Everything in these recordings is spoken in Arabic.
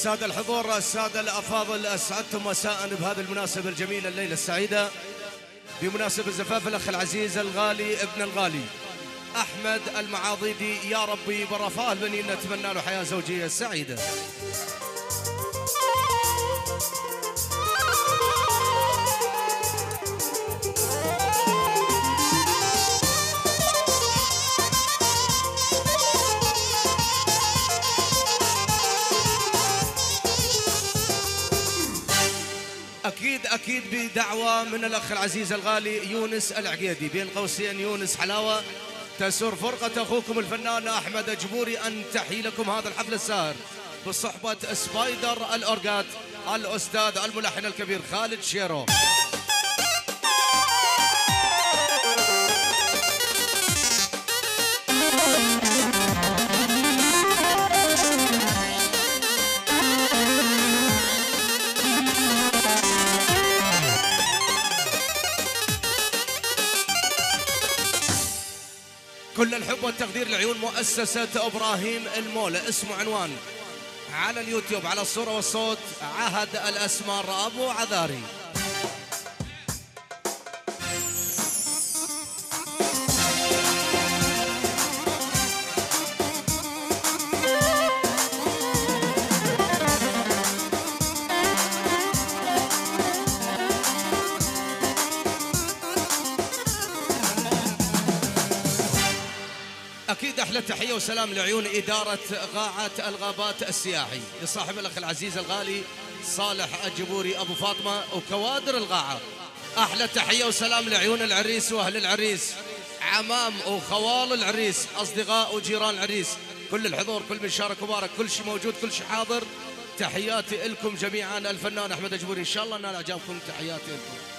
السادة الحضور السادة الأفاضل أسعدتم مساء بهذه المناسبة الجميلة الليلة السعيدة. بمناسبة زفاف الأخ العزيز الغالي ابن الغالي أحمد المعاضيدي يا ربي برفاه البنين نتمنى له حياة زوجية سعيدة. بدعوة من الأخ العزيز الغالي يونس العقيدي. بين قوسين يونس حلاوة تسر فرقة أخوكم الفنان أحمد جبوري أن تحيي لكم هذا الحفل الساهر بصحبة سبايدر الأورجات الأستاذ الملحن الكبير خالد شيرو. كل الحب والتقدير لعيون مؤسسة إبراهيم المولى. اسمه عنوان. على اليوتيوب على الصورة والصوت عهد الأسمار أبو عذاري. تحية وسلام لعيون إدارة قاعة الغابات السياحي لصاحب الأخ العزيز الغالي صالح الجبوري أبو فاطمة وكوادر القاعة أحلى تحية وسلام لعيون العريس وأهل العريس عمام وخوال العريس أصدقاء وجيران العريس. كل الحضور كل من شارك وبارك كل شيء موجود كل شيء حاضر. تحياتي لكم جميعا الفنان أحمد الجبوري. إن شاء الله أن أعجبكم تحياتي لكم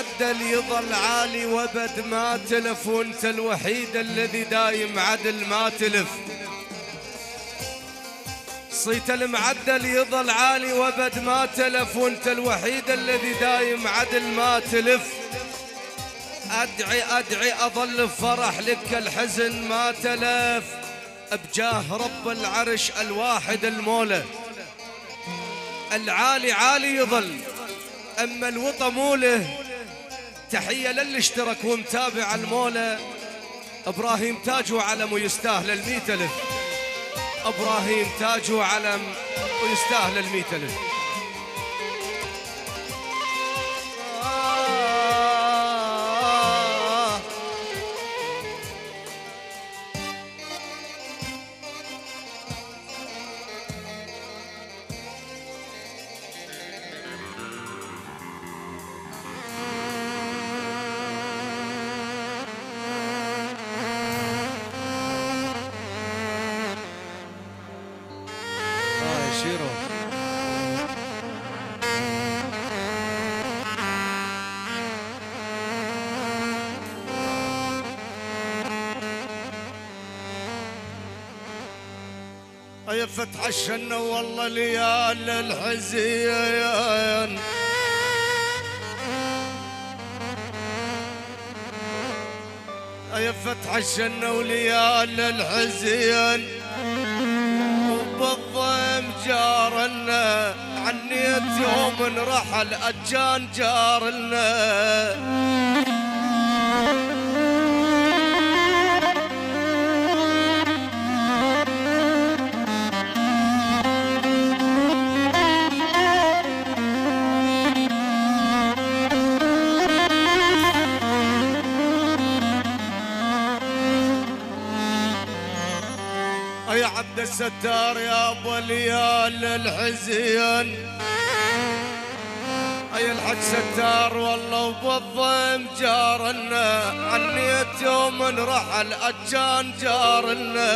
المعدل يظل عالي وبد ما تلف وانت الوحيد الذي دايم عدل ما تلف. صيت المعدل يظل عالي وبد ما تلف وانت الوحيد الذي دايم عدل ما تلف. أدعي أدعي أظل بفرح لك الحزن ما تلف. بجاه رب العرش الواحد المولى. العالي عالي يظل. أما الوطى موله تحية للي اشترك ومتابع المولى. إبراهيم تاج وعلم ويستاهل الميت الف إبراهيم تاج وعلم ويستاهل الميت الف الشنة والله ليال الحزين. فتح الشنة وليال الحزين. وبالضيم جارنا عنيت يوم رحل أجان جارنا يا عبد الستار يا ابو ليال الحزين هيا الحج ستار والله وبالضيم جارنا عنيت يوم رحل أجان جارنا.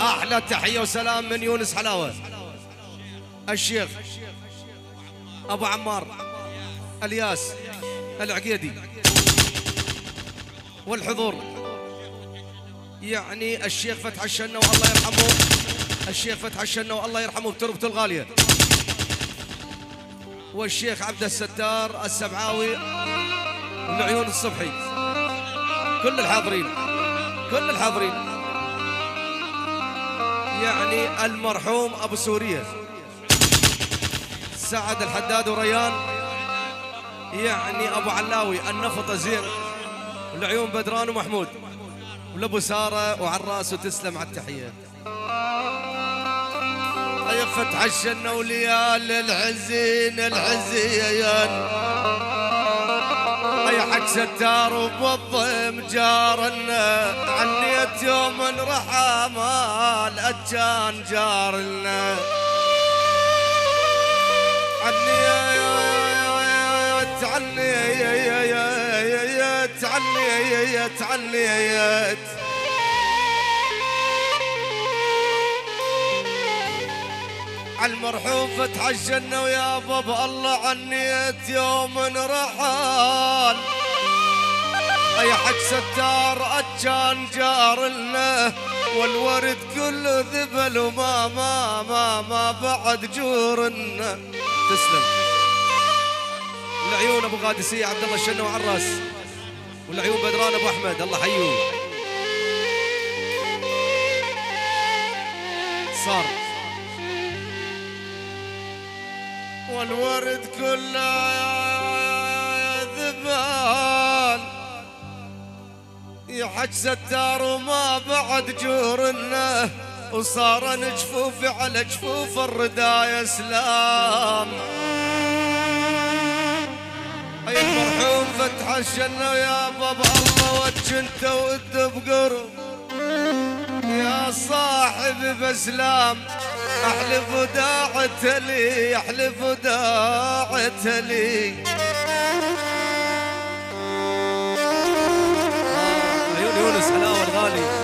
أحلى تحية وسلام من يونس حلاوة. الشيخ أبو عمار الياس العقيدي والحضور. يعني الشيخ فتح الشنة والله يرحمه. الشيخ فتح الشنة والله يرحمه بتربته الغالية. والشيخ عبد الستار السبعاوي العيون الصبحي. كل الحاضرين كل الحاضرين. يعني المرحوم أبو سوريا سعد الحداد وريان. يعني أبو علاوي النفط زين. العيون بدران ومحمود. ولابو سارة وعراس وتسلم على التحية. يا فتح الشنه وليال الحزين الحزين حق ستار وبالضيم جارنا عنيت يوم رحى مال أجان جارنا عنيت عنيت. عنيت عنيت المرحوم فتح الجنة ويا بابا الله عنيت يوم رحال. يا حج ستار أجان جار لنا والورد كله ذبل وما ما ما ما بعد جورنا. تسلم. العيون أبو قادسية عبد الله الشنة وعراس والعيون بدران أبو أحمد الله حيوه. صار. والورد كله ذبال يحج ستار وما بعد جورنا وصار نجفوف على جفوف الردايا سلام. اي المرحوم فتح الشنة يا بابا الله وجه أنت ود بقرب. يا صاحب بسلام أحلف وداعت لي أحلف وداعت لي. يونس حلاوة الغالي.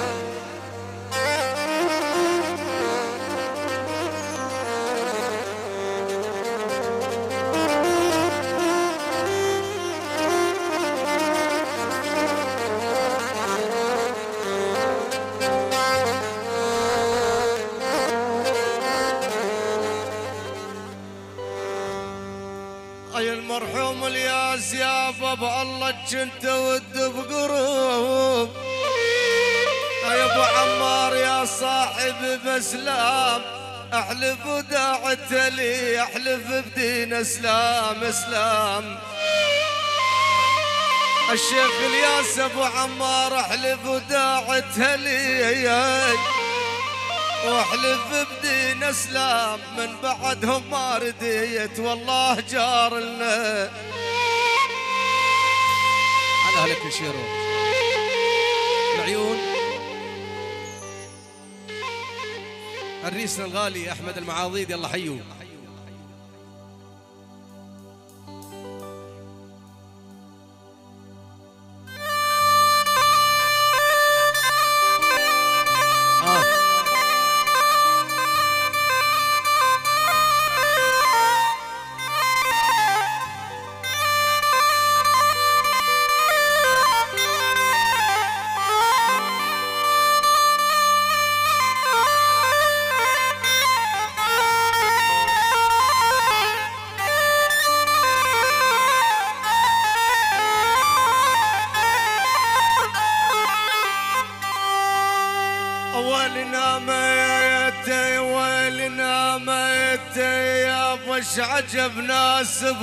بابا الله كنت ود بقروب. يا أبو عمار يا صاحب بسلام أحلف وداعت لي أحلف بدين إسلام إسلام. الشيخ الياس أبو عمار أحلف وداعت لي. وأحلف بدين إسلام من بعدهم ما رديت والله جار لنا. أهلك يشيرون العيون. الريس الغالي أحمد المعاضيد يلا حيو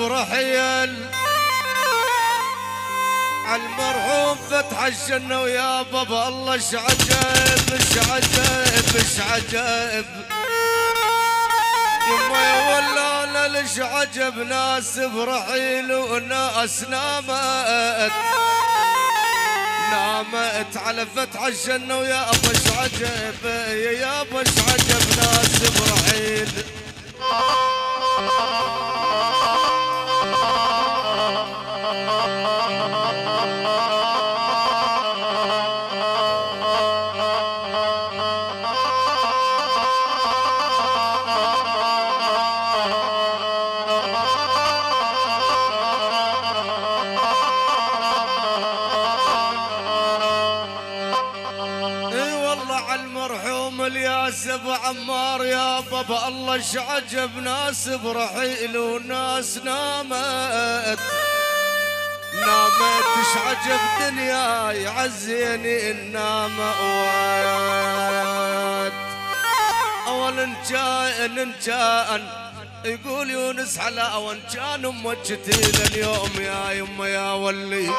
ناس برحيل المرحوم فتح الجنة ويا بابا الله اش عجب اش عجب اش عجب. يما يا ولانا لش عجب ناس برحيل وناس نامت. نامت على فتح الجنة ويا أبش عجب يا أبش عجب ناس برحيل. الله عجب ناس برحيل وناس نامت. نامت اش عجب دنيا يعزيني النام وات أول كان كان يقول يونس على أول كان أمك اليوم يا يما يا ولي.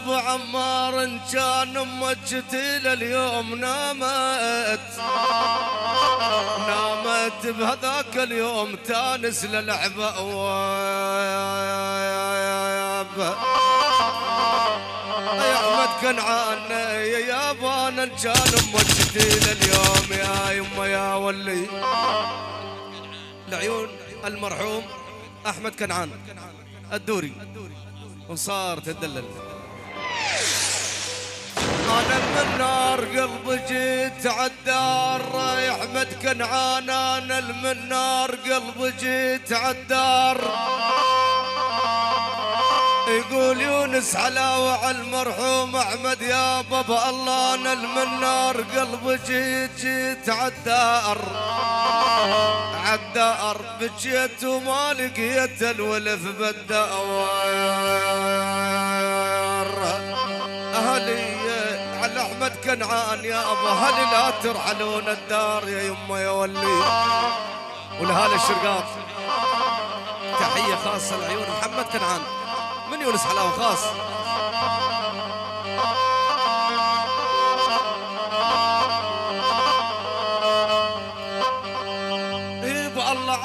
أبو عمار ان كان أمك اليوم نامت. نامت بهذاك اليوم تانس للعبة. يا أحمد كنعان يا يابان ان كان أمك اليوم يا يما يا ولي. العيون المرحوم أحمد كنعان الدوري وصار تدلل. من النار قلبي جيت عالدار يا أحمد كنعان أنا المنار قلبي جيت عالدار. يقول يونس علاوة على المرحوم أحمد يا بابا الله أنا المنار قلبي جيت جيت عالدار. عالدار بجيت وما لقيت الولف بالدار أهلي على أحمد كنعان يا ابا أهلي لا ترحلون الدار يا يما يا ولي. ولهالي الشرقاط. تحية خاصة لعيون محمد كنعان. من يونس حلاوة خاص؟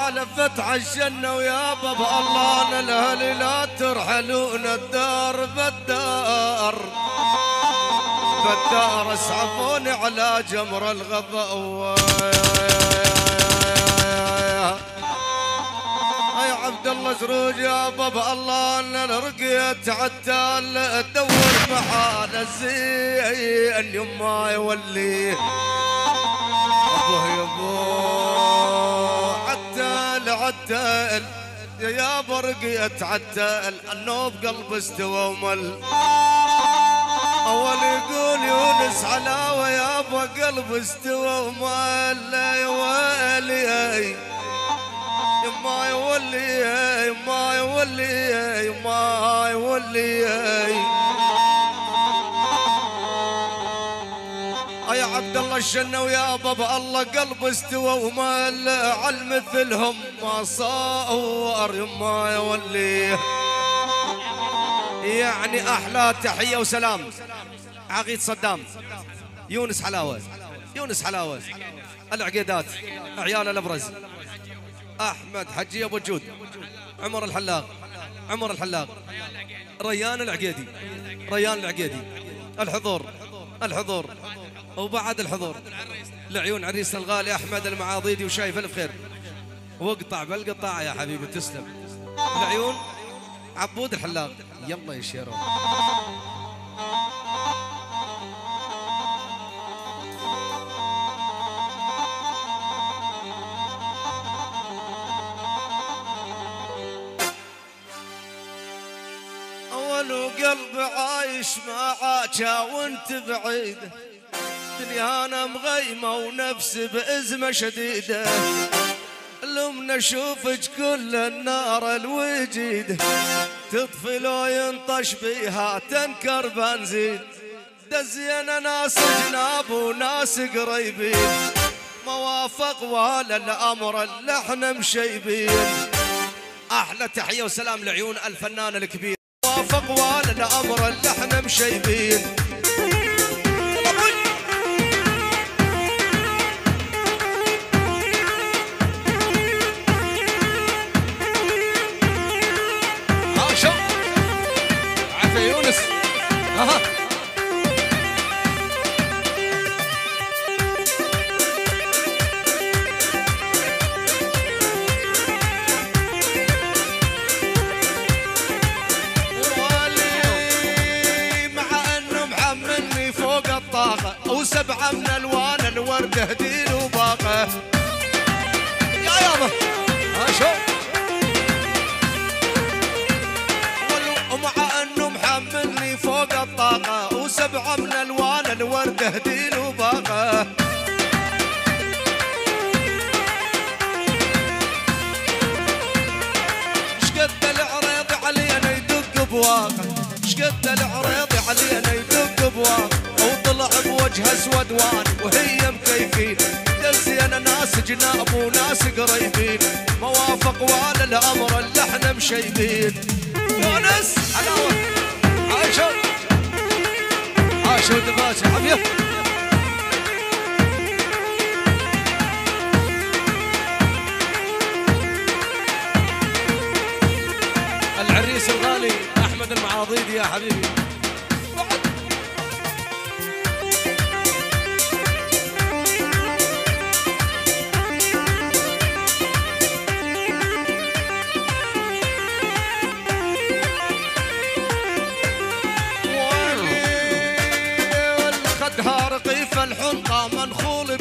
على فتح الجنة ويا بابا الله أنا الأهلي لا ترحلون الدار بالدار. بالدار اسعفوني على جمر الغضاء يا عبد الله زروج يا بابا الله أنا رقيت عتال تدور محال الزين يما يولي. أبوه يا ابوه عتال عتال يا برقية عتال النوب قلب استوى ومل. أول يقول يونس علاوة يا أبو قلب استوى ومل. يا ويلي يما يولي يما يولي يما يولي عبد الله الشنو يا بابا الله قلب استوى وما على مثلهم. ما صور يما يولي. يعني أحلى تحية وسلام. عقيد صدام. يونس حلاوة. يونس حلاوة. العقيدات. عيال الأبرز. أحمد حجي أبو جود. عمر الحلاق. عمر الحلاق. ريان العقيدي. ريان العقيدي. الحضور. الحضور. وبعد الحضور. لعيون عريسنا الغالي أحمد المعاضيدي وشايف الف خير واقطع بالقطاع يا حبيبي تسلم. لعيون عبود الحلاق. يلا يا شيرو. قلب عايش معاك وانت بعيد دنيانا مغيمة ونفس بأزمة شديدة. لم نشوفك كل النار الوجيد. تطفي لو ينطش بيها تنكر بنزين دزينا ناس جناب وناس قريبين. موافق ولا الأمر اللي إحنا مشيبين. أحلى تحية وسلام لعيون الفنان الكبير. موافق ولا الأمر اللي إحنا مشيبين. وسبعة من الوان الورد هدين وباقة وسبعة من الوان الورد هدين وباقة شقد العريض علينا يدق بواقع شقد العريض علينا يدق بواقع وطلع بوجه أسود وان وهي مكيفين. دزي أنا ناس جناب وناس قريبين. موافق ولا الأمر اللي إحنا مشيبين. يونس حلاوه عاشو عاشو دباسه حبيب العريس الغالي أحمد المعاضيدي يا حبيبي.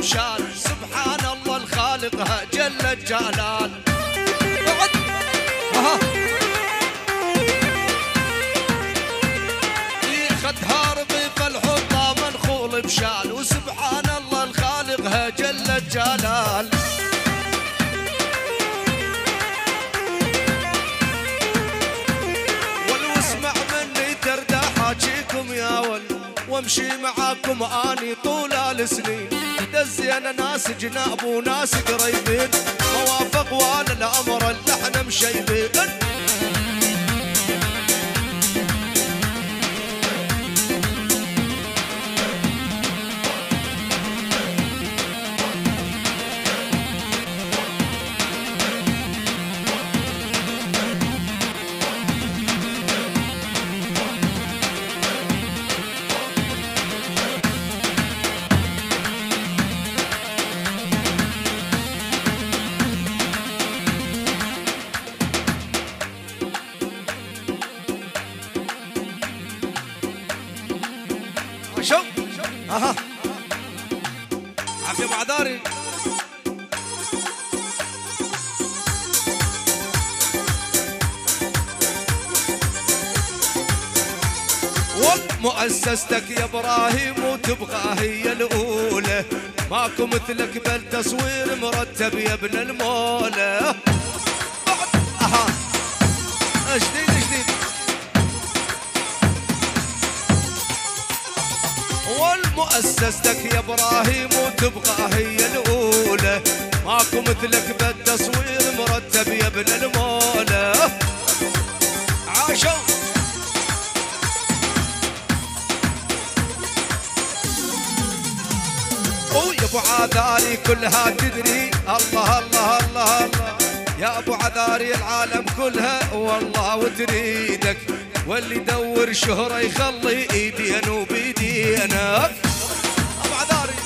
بشال سبحان الله الخالق جل الجلال خدها رقيف الحنطة منخول بشال. وسبحان الله الخالق جل الجلال والواسمع مني تردى حاجيكم يا ول وامشي معاكم آني طول السنين. دزي أنا ناس جناب وناس قريبين. موافق ولا الامر اللي إحنا مشيبين. مؤسستك يا إبراهيم وتبقى هي الأولى. ماكو مثلك بل تصوير مرتب يا ابن المولى. أها. جديد جديد. والمؤسستك يا إبراهيم وتبقى هي الأولى. ماكو مثلك بالتصوير مرتب يا ابن المولى. عاشوا عذاري كلها تدري. الله الله الله الله. يا أبو عذاري العالم كلها والله وتريدك واللي يدور شهرة يخلي ايدين وبيدينك أبو عذاري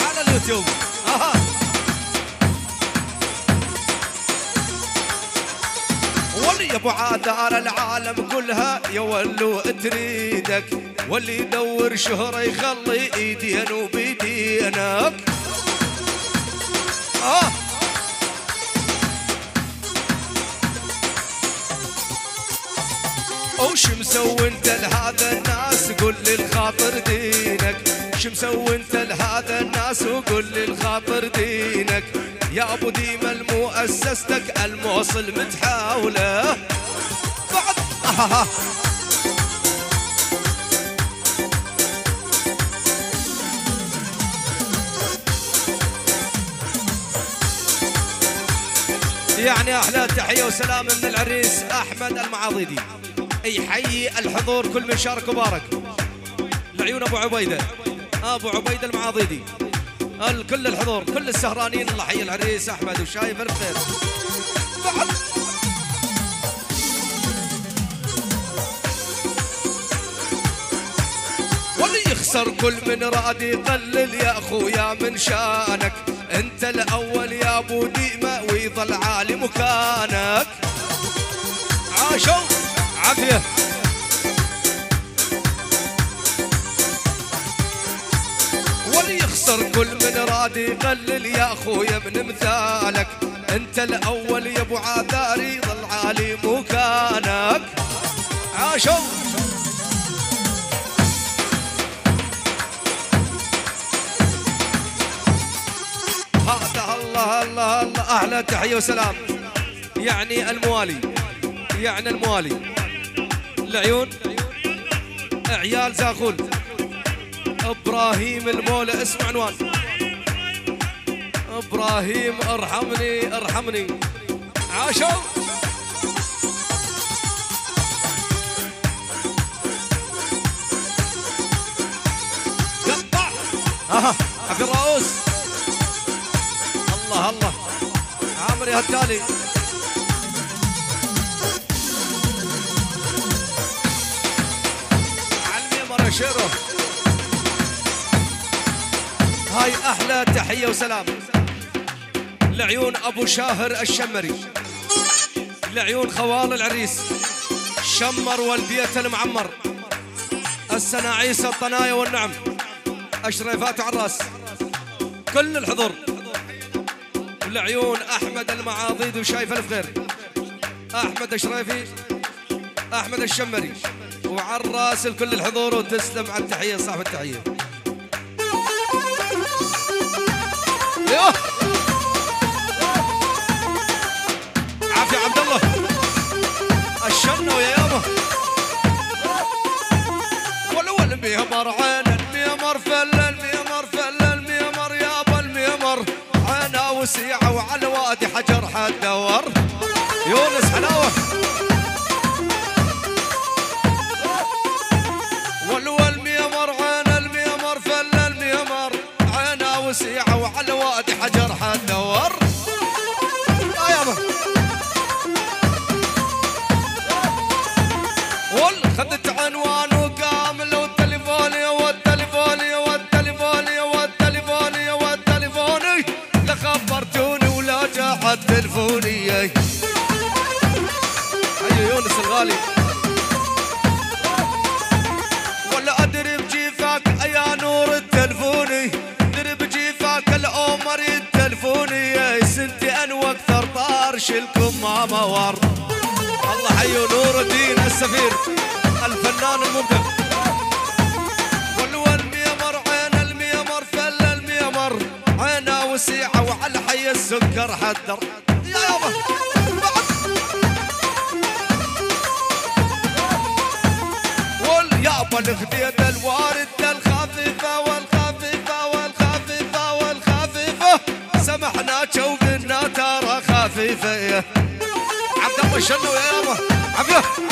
على اليوتيوب. أها. واللي يا أبو عذار العالم كلها يولو تريدك واللي يدور شهرة يخلي ايدين وبيدينك وش مسوي أنت لهذا الناس؟ قول لي الخاطر دينك. شو مسوي أنت لهذا الناس؟ وقول الخاطر دينك. يا أبو ديما المؤسستك الموصل متحاولة. بعد. يعني أحلى تحية وسلام من العريس أحمد المعاضيدي يحيي الحضور كل من شارك وبارك. لعيون أبو عبيدة. أبو عبيدة المعاضيدي كل الحضور كل السهرانين. الله حي العريس أحمد وشايف الخير. واللي يخسر كل من راد يقلل يا أخويا من شانك. أنت الأول يا أبو ديمه ويظل عالي مكانك عاشوا عافية. يخسر كل من راد يقلل يا اخويا من مثالك. أنت الأول يا أبو عذاري ظل عالي مكانك عاشوا. الله الله الله. أحلى تحية وسلام. يعني الموالي يعني الموالي. العيون عيال زاخول إبراهيم المولى اسم عنوان. إبراهيم أرحمني أرحمني. عاشوا. أها. عبد الرؤوس. الله الله. عامر يا هالتالي علمي مرة شيرو. هاي أحلى تحية وسلام. لعيون أبو شاهر الشمري. لعيون خوال العريس. شمر والبيت المعمر. السناعيس الطنايا والنعم. أشرفات على الرأس. كل الحضور. العيون. أحمد المعاضيد وشايف الف خير أحمد الشريفي أحمد الشمري. وعلى الرأس الكل الحضور وتسلم على التحية صاحب التحية. عافية عبد الله. الشنو يا يابا. عين وسيعة وعلى وادي حجر حدور يونس حلاوه السفير الفنان المبدع والو الميمر عين الميمر فل الميمر عينه وسيعة وعلى حي السكر حدر. يا يابا بعد واليابا الخديد الوارد الخفيفة والخفيفة والخفيفة والخفيفة. سمحنا وقلنا ترى خفيفة. عبد الله شنو يا يابا عافيه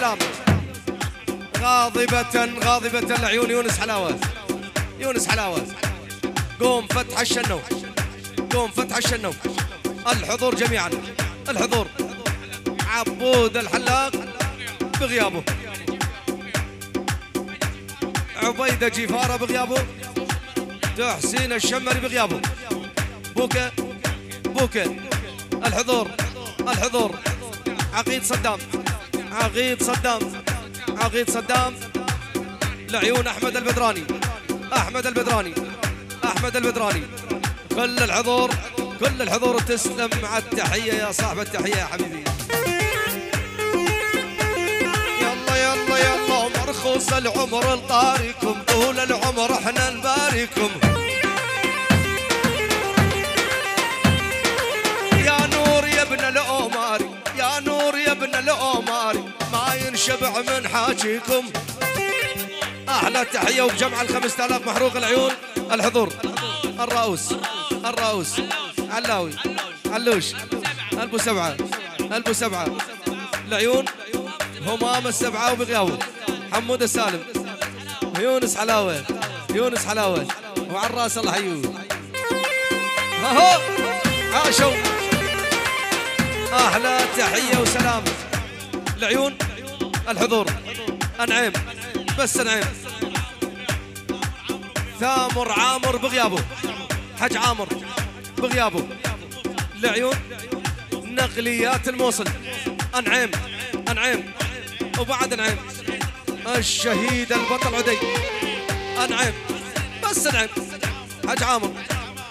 وسلام غاضبة غاضبة العيون. يونس حلاوة. يونس حلاوة. قوم فتح الشنو. قوم فتح الشنو. الحضور جميعا. الحضور. عبود الحلاق بغيابه. عبيدة جيفارة بغيابه. تحسين الشمري بغيابه. بوكا. بوكا. الحضور. الحضور. عقيد صدام. عقيد صدام. عقيد صدام. لعيون أحمد البدراني. أحمد البدراني. أحمد البدراني. كل الحضور كل الحضور تسلم مع التحية يا صاحب التحية يا حبيبي. يلا يلا يلا مرخوص العمر لطاركم طول العمر إحنا نباركم يا نور يا ابن الأماري يا نور يا ابن الأماري ينشبع من حاجيكم. أحلى تحية وبجمع الخمسة آلاف محروق العيون. الحضور. الرؤوس. الرؤوس. علاوي. علوش. ألبو سبعة. ألبو سبعة. العيون. همام السبعة وبغياوي حمود السالم. يونس حلاوة. يونس حلاوة. وعلى الراس الله حيوه ها عاشوا. أحلى تحية وسلام. العيون. الحضور. أنعم. بس أنعم. ثامر عامر بغيابه. حج عامر بغيابه. العيون نقليات الموصل. أنعم. أنعم. وبعد أنعم. الشهيد البطل عدي. أنعم. بس أنعم. حج عامر.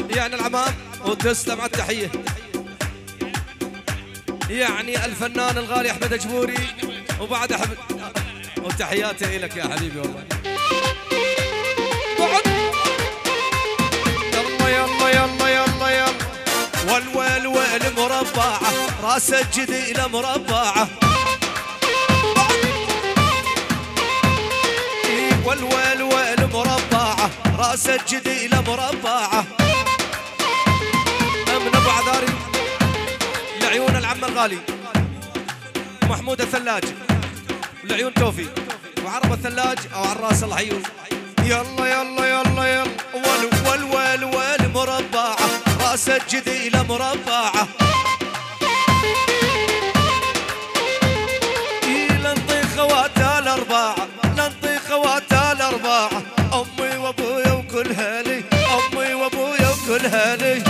يعني العمام. وتسلم على التحية. يعني الفنان الغالي أحمد أجبوري. وبعد احمد وتحياتي لك يا حبيبي والله. يلا يلا يلا يلا يلا. والويل ويل مربعة رأس الجديله مربعة. والويل ويل مربعة رأس الجديله مربعة. من أبو عذاري لعيون العم الغالي محمود الثلاج. لعيون توفي وعرب الثلاج أو عراس الله حيوه يلا يلا يلا يلا. ول ول ول ول مربعة. رأس الجديله مربعة. لنطي خواتها الأربعة. لنطي خواتها الأربعة. أمي وأبويا وكل هالي أمي وأبويا وكل هالي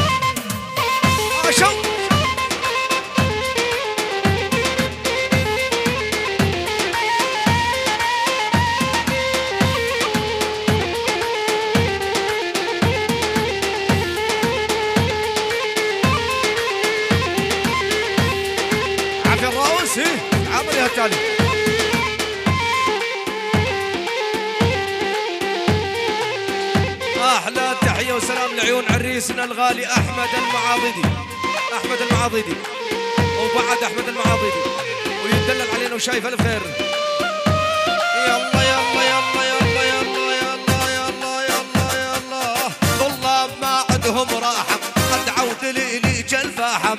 لعيون عريسنا الغالي أحمد المعاضدي. أحمد المعاضدي. وبعد أحمد المعاضدي. ويدلل علينا وشايف الخير. يلا يلا يلا يلا يلا يلا يلا يلا يلا. طلاب ما عندهم راحة قد عود لي لي جلفاحم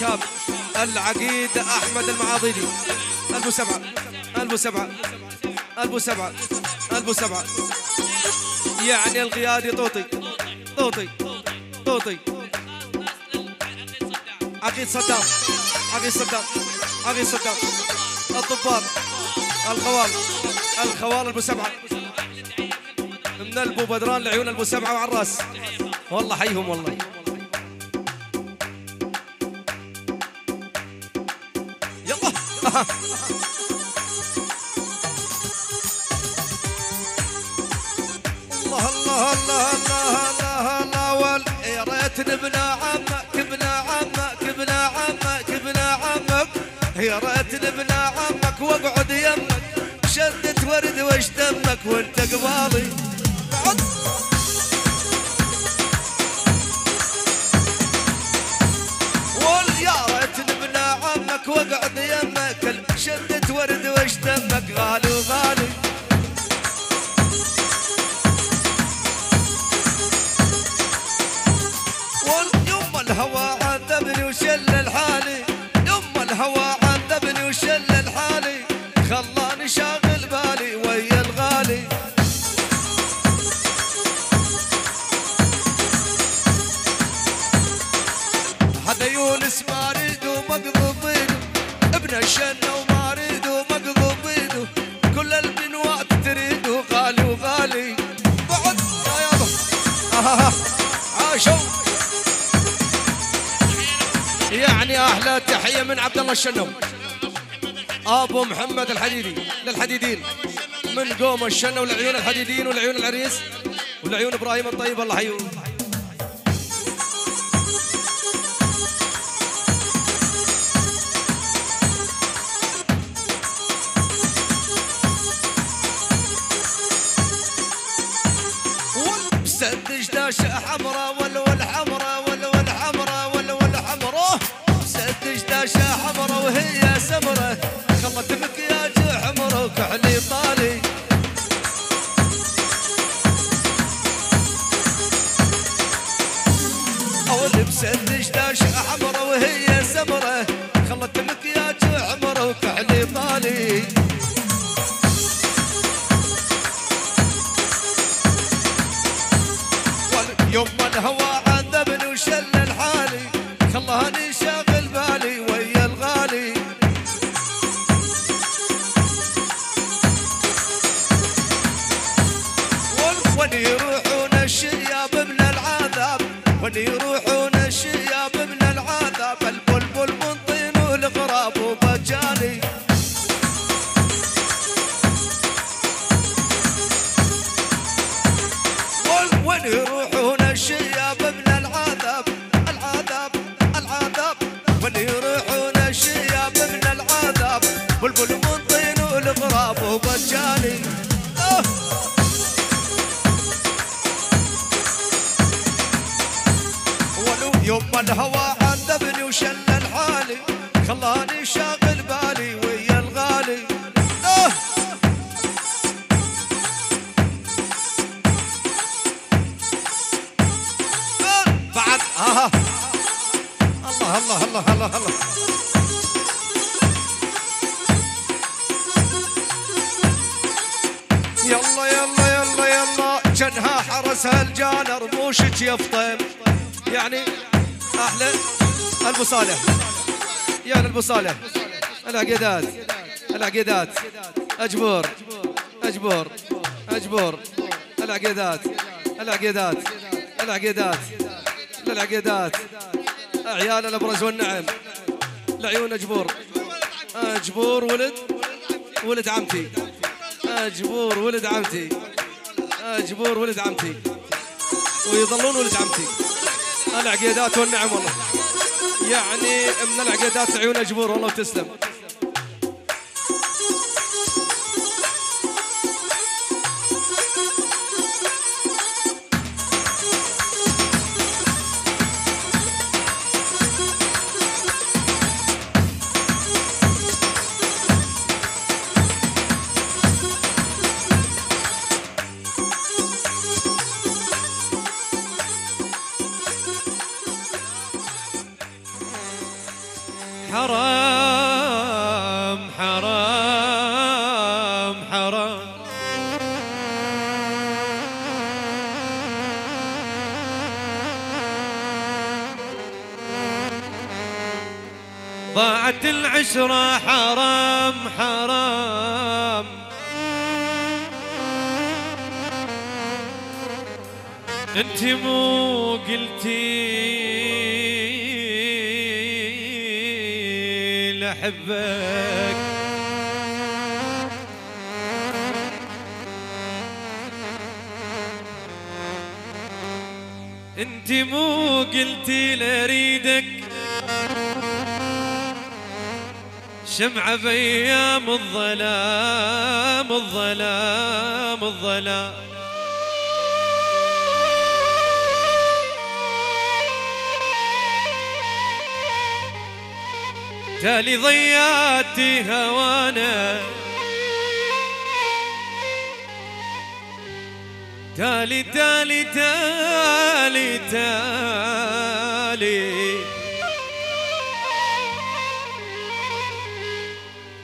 شاب العقيد أحمد المعاضيدي البو سبعه البو سبعه البو سبعه البو سبعه يعني القيادي طوطي. طوطي. طوطي. عقيد صدام. عقيد صدام. عقيد صدام. الضباط. الخوال. الخوال البو سبعه من البو بدران لعيون البو سبعه وعلى الراس. والله حيهم والله. الله الله الله الله الله الله وال يا ريت ابن عمك ابن عمك ابن عمك ابن عمك يا ريت ابن عمك واقعد يمك شدت ورد وش دمك وانت قبالي محمد الحديدي للحديدين. من قوم الشنو والعيون الحديديين والعيون العريس والعيون إبراهيم الطيب الله حيوه. ولو يوم الهوى عذبني وشل الحالي خلاني شاغل بالي ويا الغالي. بعد آه. الله الله الله الله الله. يلا يلا يلا يلا. جنها حرسها الجانر موشك يفطم. أبو صالح. يا أبو صالح. العقيدات العقيدات اجبور اجبور اجبور العقيدات العقيدات العقيدات للعقيدات عيال الأبرز والنعم. لعيون اجبور اجبور ولد. ولد عمتي. اجبور ولد عمتي. اجبور ولد عمتي. ويظلون ولد عمتي. العقيدات والنعم والله. يعني من العقيدات عيون أجبور والله تسلم. العشرة حرام حرام. انت مو قلتي لحبك انت مو قلتي لأريدك. شمعة بأيام الظلام الظلام الظلام تالي ضيعتي هوانا. تالي تالي تالي تالي.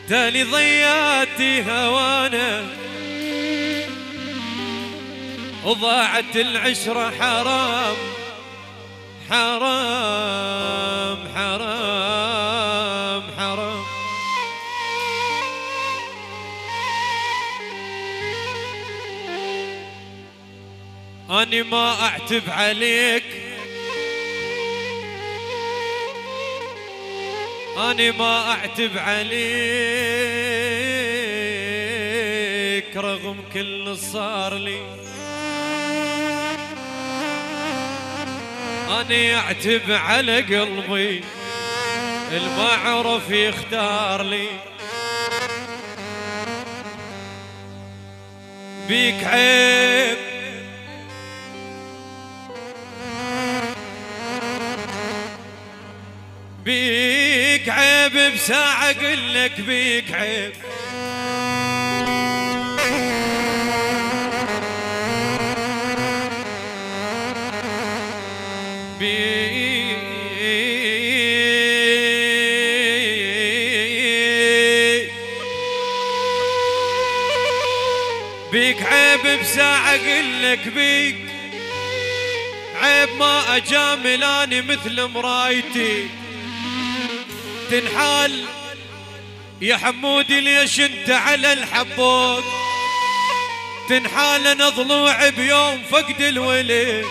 تالي ضيعتي هوانا. وضاعت العشرة حرام حرام حرام حرام. أني ما أعتب عليك أني ما أعتب عليك رغم كل صار لي. أني أعتب على قلبي الما عرف يختار لي. بيك عيب. بيك عيب بساعة قلك بيك عيب. بيك عيب بساعة قلك بيك. عيب ما اجامل اني مثل مرايتي. تنحال يا حمودي ليش انت على الحبوك تنحال أنا ضلوع بيوم فقد الولد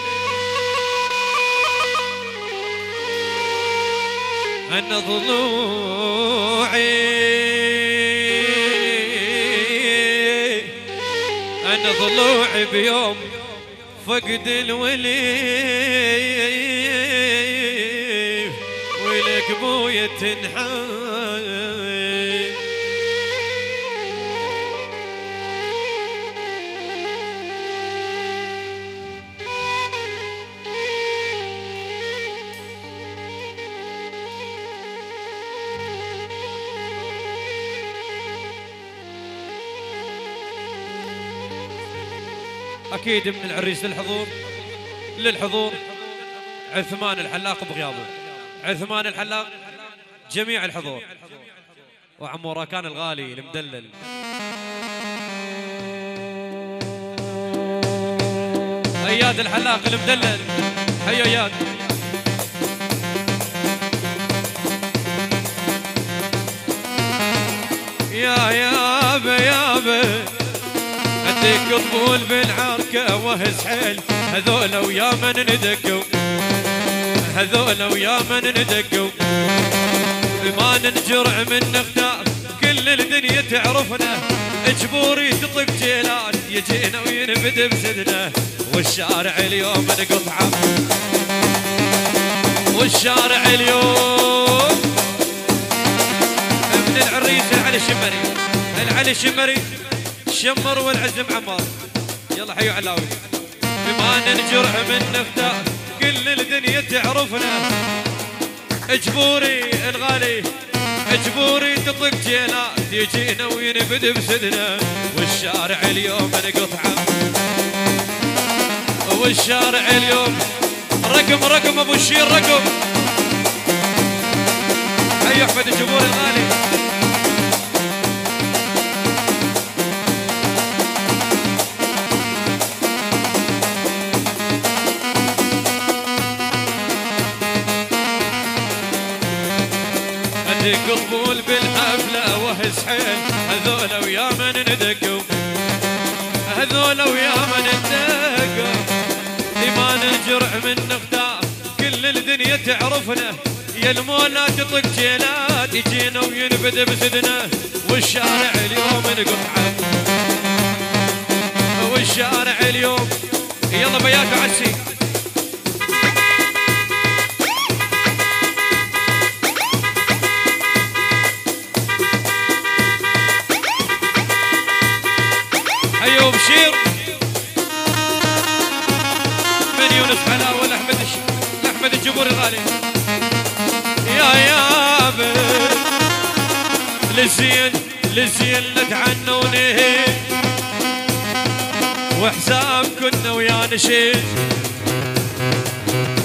أنا ضلوعي أنا ضلوعي بيوم فقد الولي ولك بويا تنحاي. أكيد من العريس للحضور للحضور عثمان الحلاق بغيابه. عثمان الحلاق جميع الحضور. وعمو راكان الغالي المدلل. أياد الحلاق المدلل. هيا أياد. يا يابا يابا اديك طبول بالعركة وهز حيل هذول ويا من ندقوا. هذول ويا من ندقوا. ما ننجرع من نختار كل الدنيا تعرفنا. اجبوري تطق جيلان يجينا وينبد بسدنا والشارع اليوم نقطعه. والشارع اليوم ابن العريس العلي الشمري العلي الشمري شمر والعزم عمار. يلا حيو علاوي. بما ننجرع من نفتح كل الدنيا تعرفنا. اجبوري الغالي اجبوري تطق جيلات يجينا وينبد بسدنا. والشارع اليوم نقطعه. والشارع اليوم رقم رقم أبو الشير رقم. حي أحمد الجمهور الغالي. اديك يونس حيل. هذول ويا من ندقوا. هذول ويا من ندقوا. لما نجرع من نختار كل الدنيا تعرفنا. يا المولى تطق جيلات. يجينا وينبذ بسدنا والشارع اليوم نقطعه والشارع اليوم. يلا بيات عسي. للزين للزين لا تعنوني. وحساب كنا ويا نشيد.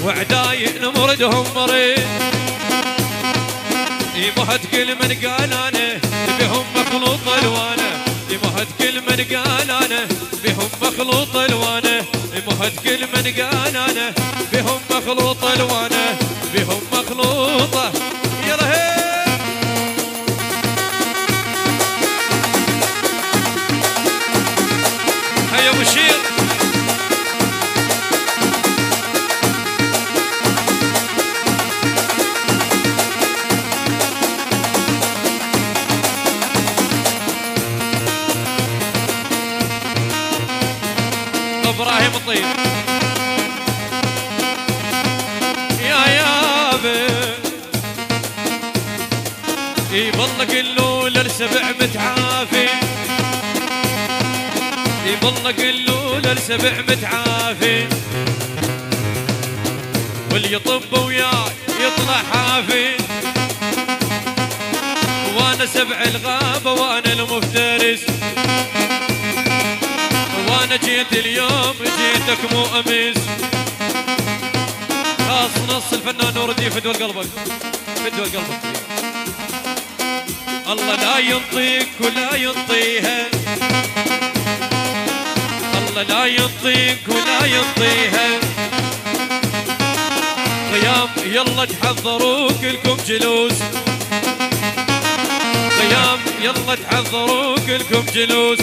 وعداي نمردهم مريض يمهد كل من قال أنا بهم مخلوط ألوانه. يمهد كل من قال أنا بهم مخلوط ألوانه. يمهد كل من قال أنا بهم مخلوط ألوانه. يبلغ اللول السبع متعافي واللي يطب وياي يطلع حافي وأنا سبع الغابة وأنا المفترس. وأنا جيت اليوم جيتك مو أمس. خاص نص الفنان نور الدين فدوى قلبك فدوى قلبك الله لا ينطيك ولا ينطيها. لا ينطيك ولا ينطيها قيام يلا تحضروا كلكم جلوس. قيام يلا تحضروا كلكم جلوس.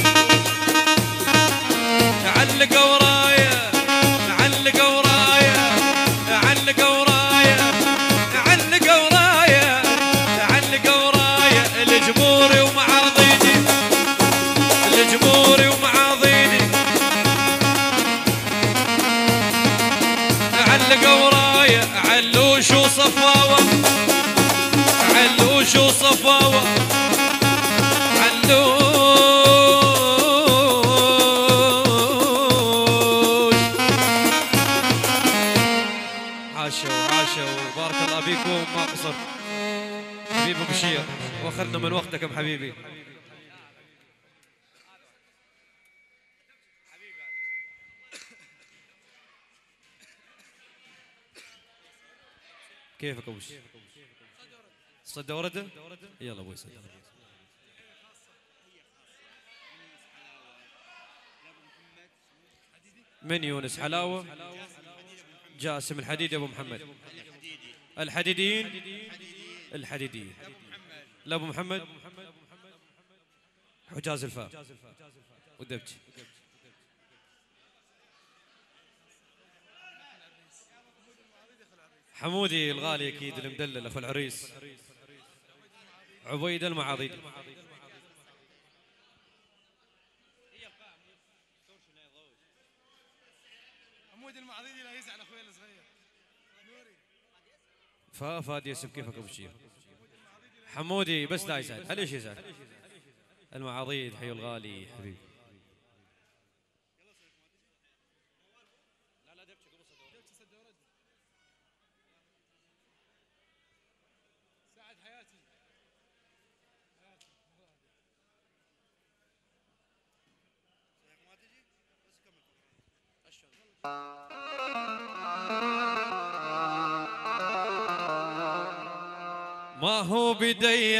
علق ورايا واخذنا من وقتكم حبيبي. كيفك أبو شير صد ورده؟ يلا أبوي صد من يونس حلاوة؟ جاسم الحديدي أبو محمد. الحديديين؟ الحديديين. لابو محمد. حجاز الفا. ودبجي. حمودي الغالي أكيد المدلل أخو العريس. عبيد المعاضيد حمود المعضيدي لا يزعل أخوي الصغير. نوري فا فاد ياسم كيفك أبو شير حمودي بس لا يزعل ليش يزعل المعاضيد حي الغالي. حبيبي. ساعد حياتي ما هو بدي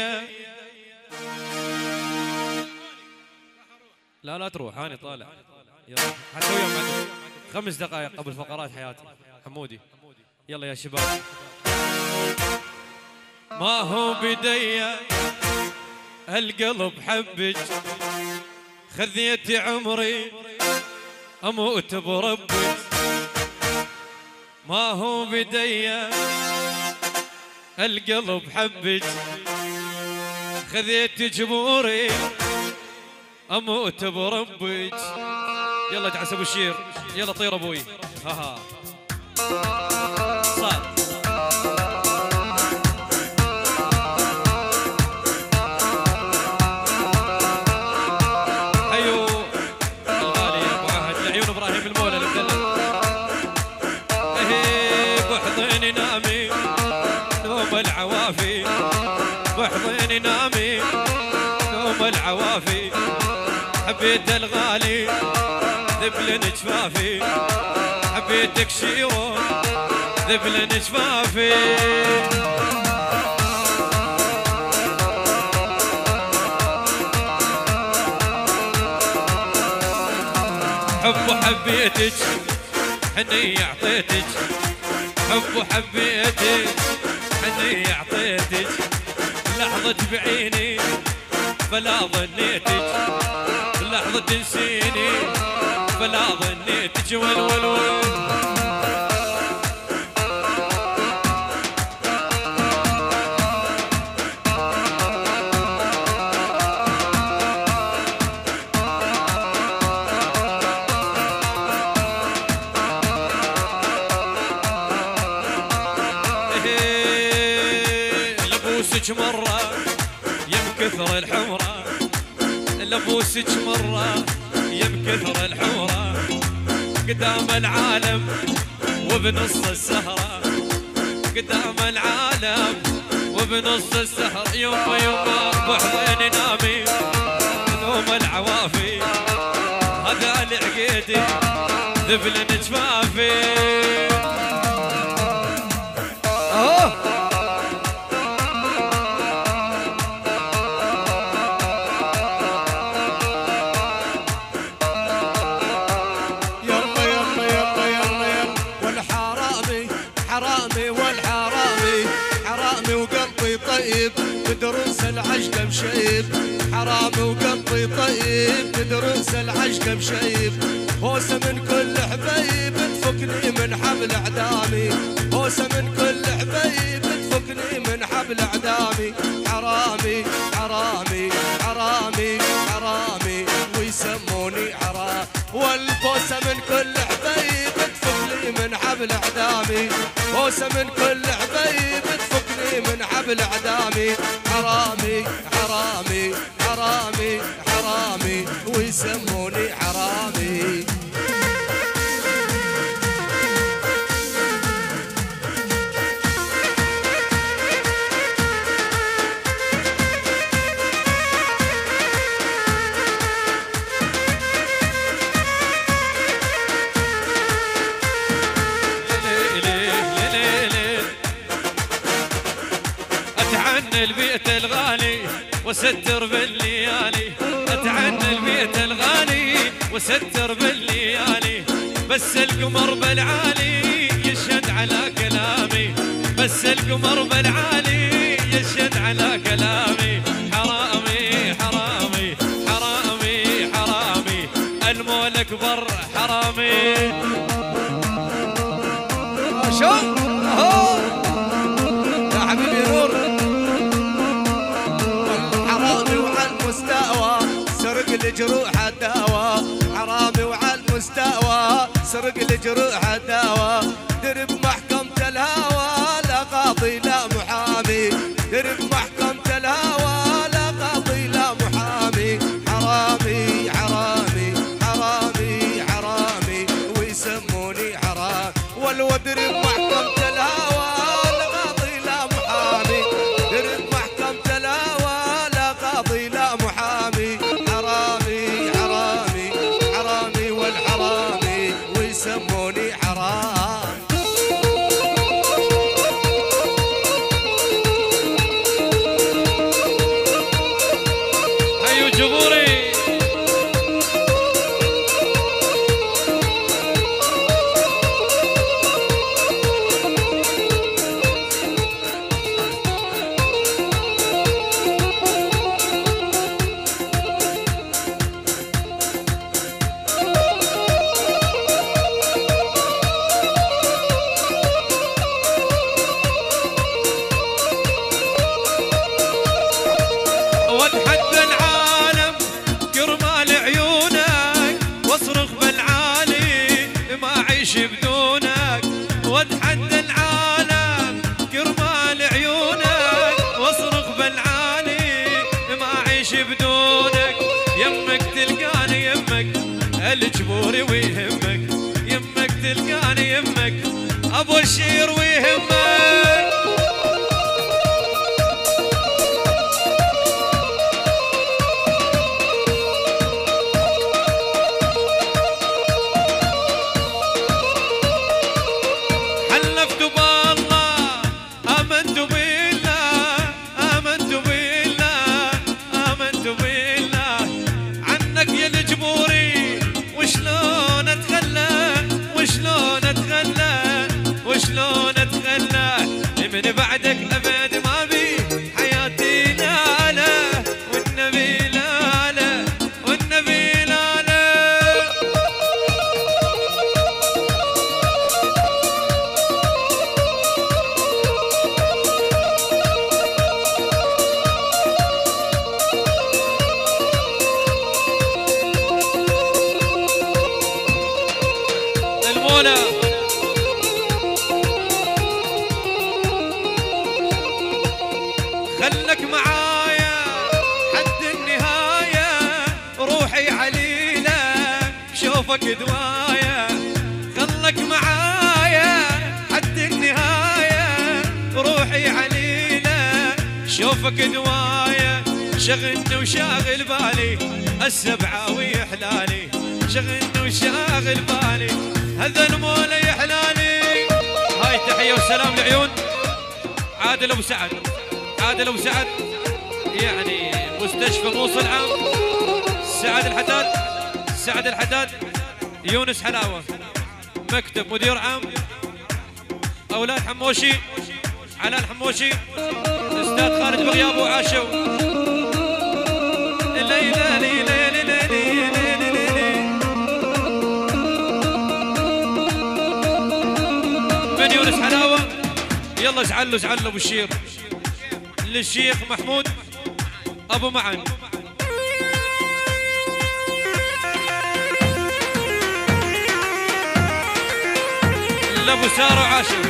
لا لا تروح هاني طالع. حتى بعد خمس دقائق قبل فقرات حياتي. حمودي. يلا يا شباب. ما هو بدي القلب حبك. خذيت عمري. أموت بربك. ما هو بدي القلب حبك. خذيت جمهوري. أموت بربك. يلا تعس ابو الشير. يلا طير أبوي. ها ها. حبيت الغالي ذبل جفافي حبيتك شيرون ذبل جفافي حب حبيتك حني اعطيتك حب حبيتك حني اعطيتك لحظة بعيني فلا ظنيتك. لحظة تنسيني فلا ظنيتك ول ول لبوسك مرة يم كثر الحمرة قدام العالم وبنص السهرة. قدام العالم وبنص السهر يما يما بحضيني نامي نوم العوافي. هذا العقيدي ذبل جفافي بدروس العشق مشيب هوسه من كل حبيب تفكني من حبل اعدامي. هوسه من كل حبيب تفكني من حبل اعدامي. حرامي حرامي حرامي حرامي ويسموني حرام والبوسة من كل حبيب تفكني من حبل اعدامي. بوسة من كل حبيب من حبل اعدامي حرامي حرامي حرامي حرامي. ويسموني حرامي. وستر بالليالي أتعنى البيت الغالي وستر بالليالي. بس القمر بالعالي يشهد على كلامي. بس القمر بالعالي سرق الجروح الدواء امشي بدونك؟ يمك تلقاني يمك الجبور ويهمك. يمك تلقاني يمك أبو الشير مدير عام أولاد حموشي علاء الحموشي أستاذ خالد بغيابه وعاشو من يونس حلاوة؟ يلا ازعل له ازعل له ابو الشير للشيخ محمود أبو معن. لابو ساره وعاشر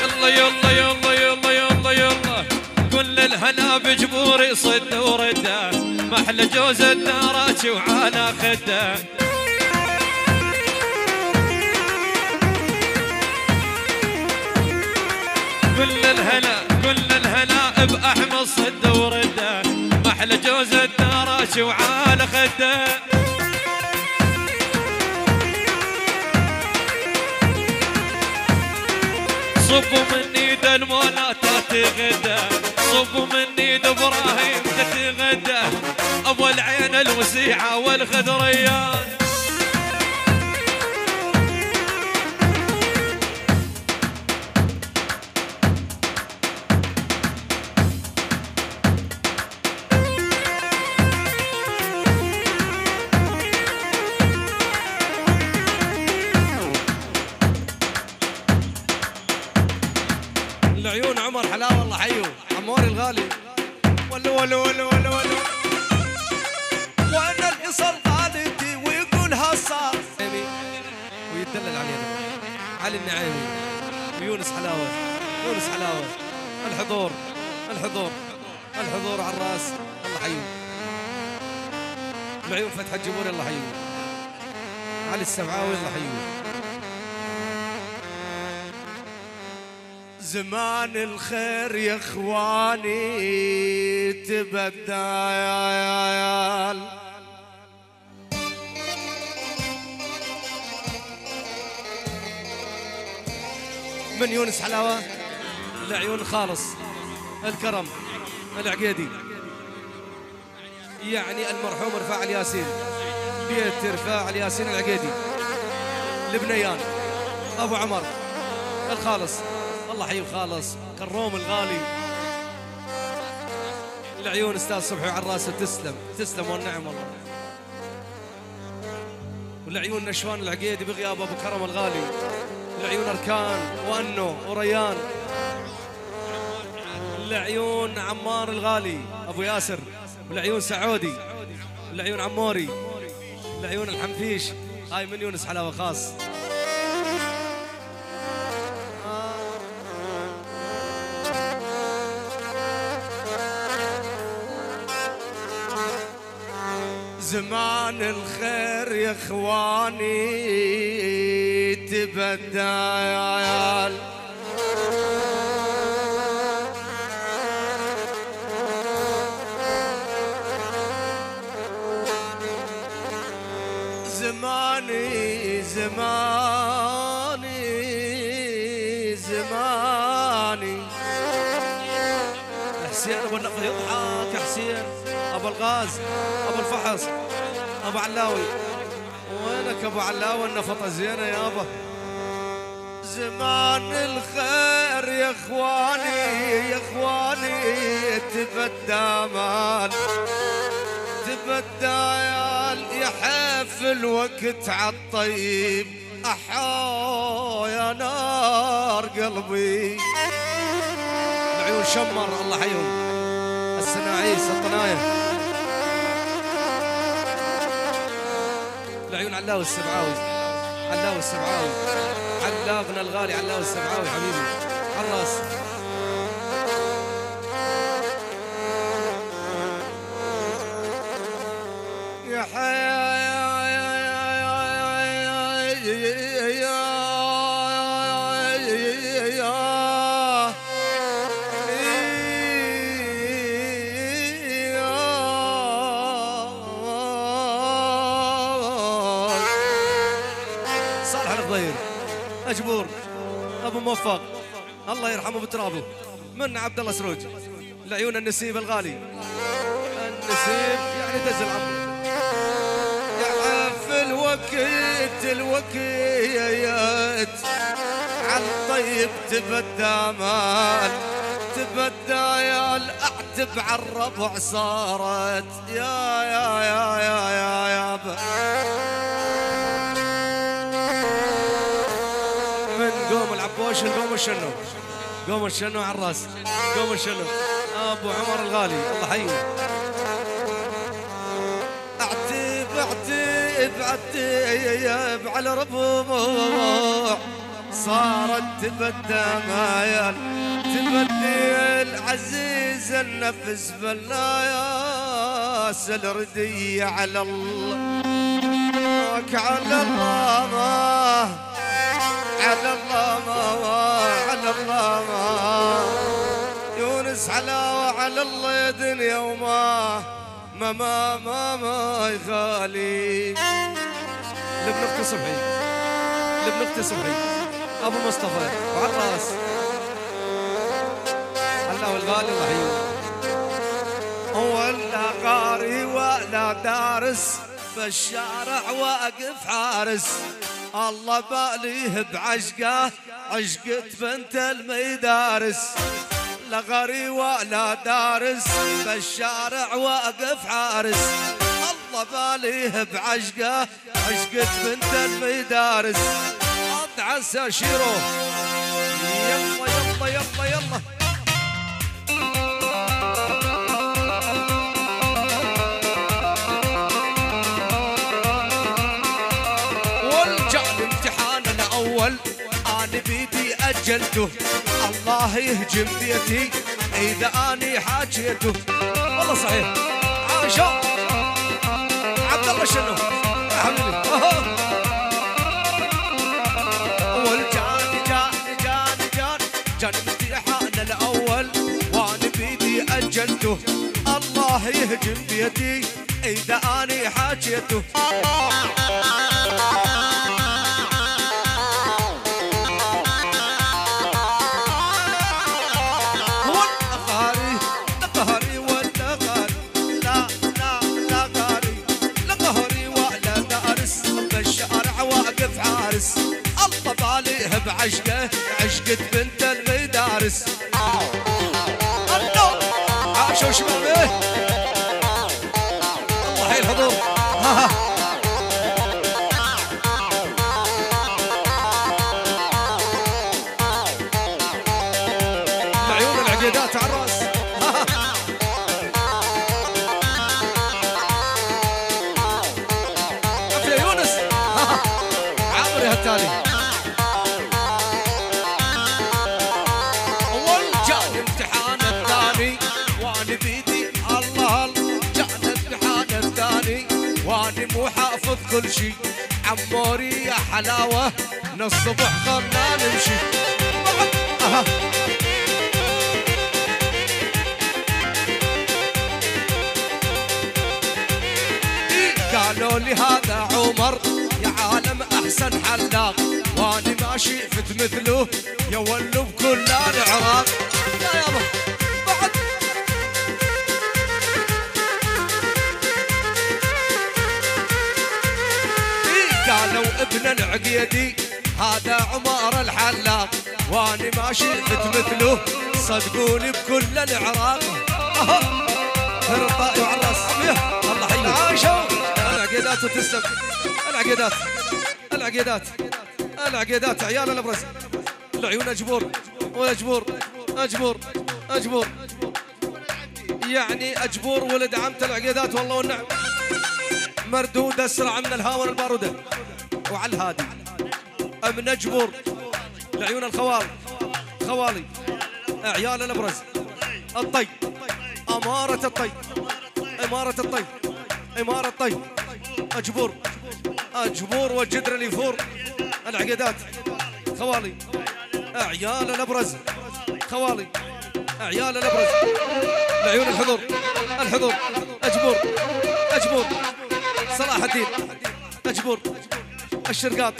يلا يلا يلا يلا يلا يلا. كل الهنا بجبوري صد ورده محلى جوز الدارات وعلى خده كل الهلا كل الهلا باحمد صد ورده محلى جوز الدراش وعال خده صبوا من ايد المولى تتغدى. صبوا من ايد تتغدى. أبو العين الوسيعة والخضريان. فتح الجمهوري الله حيو علي السبعاوي الله حيو زمان الخير يا إخواني عيال. من يونس حلاوة؟ العيون خالص. الكرم. العقيدي. يعني المرحوم رفاع الياسين بيت رفاع الياسين العقيدي. لبنيان. أبو عمر. الخالص. الله حي خالص كروم الغالي. العيون أستاذ صبحي على راسه تسلم. تسلم والنعم والله. والعيون نشوان العقيدي بغياب أبو كرم الغالي. العيون أركان. وأنو. وريان. العيون عمار الغالي. أبو ياسر. والعيون سعودي والعيون عموري العيون الحنفيش. هاي من يونس حلاوة خاص. زمان الخير يا إخواني تبدى زماني زماني. حسين أبو النقل يضحك يا حسين. أبو الغاز أبو الفحص أبو علاوي. وينك أبو علاوي؟ النفطه زينه يابا زمان الخير يا إخواني يا إخواني تبدى مال. تبدى عيال يحف الوقت عالطيب احا يا نار قلبي. العيون شمر الله حيهم السناعيس الطناية العيون علاوي السبعاوي علاوي السبعاوي علاقنا الغالي علاوي السبعاوي حبيبي. الراس يا حيا موفق الله يرحمه بترابه من عبد الله سروج لعيون النسيب الغالي النسيب يعني دز العمر يعرف الوقت الوقت عالطيب تبدى مال تبدى يا الاعتب عالربع صارت يا يا يا يا يا يا با. قوم العبوش قوم الشنو قوم الشنو على الرأس؟ قوم الشنو أبو عمر الغالي الله حيه اعتب اعتب اعتب على ربوع صارت تبدى مايل تبدي العزيز النفس بالناس الردية على الله. على الله. على الله ما على الله. يونس حلاوة على الله يا دنيا وما ما ما ما ما يغالي صبحي لابن أختي صبحي أبو مصطفى وعلى الراس الله الغالي رحيم ولا قاري ولا دارس. بالشارع وأقف حارس. الله باليه بعشقه عشقة بنت الميدارس لا غري ولا دارس بالشارع وأقف حارس. الله باليه بعشقه عشقة بنت الميدارس عسى شيرو. يلا يلا يلا يلا. والجا الأول أنا بيدي أجلته. الله يهجم بيتي إذا آني حاجيته. والله صحيح. عاشا عبد الله شنو يا حبيبي جاني جاني جاني جاني امتحان الأول وأنا بيدي أجلته. الله يهجم بيدي إذا آني حاجيته. باليه بعشقه عشقة بنت المدارس الله. عاشوا كل شي عموري يا حلاوة من الصبح خلنا نمشي. قالوا لي هذا عمر يا عالم أحسن حلاق واني ماشي فت مثله يا ولو بكل العراق. العقيدي هذا عمر الحلاق. واني ماشي فت مثله. صدقوني بكل العراق. وعلى الراس إيه، الله حيك عاشوا. العقيدات وتسلم. العقيدات العقيدات العقيدات عيال الأبرز. العيون أجبور. واجبور أجبور. أجبور. يعني أجبور ولد عمت العقيدات والله والنعم. مردود اسرع من الهاون البارودة. وعلى الهادي. ابن اجبور العيون الخوالي خوالي عيال الأبرز. الطي أمارة الطي إمارة الطي إمارة الطي أجبور أجبور والجدر اللي يفور العقيدات خوالي عيال الأبرز. خوالي عيال الأبرز. العيون الحضور الحضور. أجبور أجبور. صلاح الدين أجبور. الشرقاط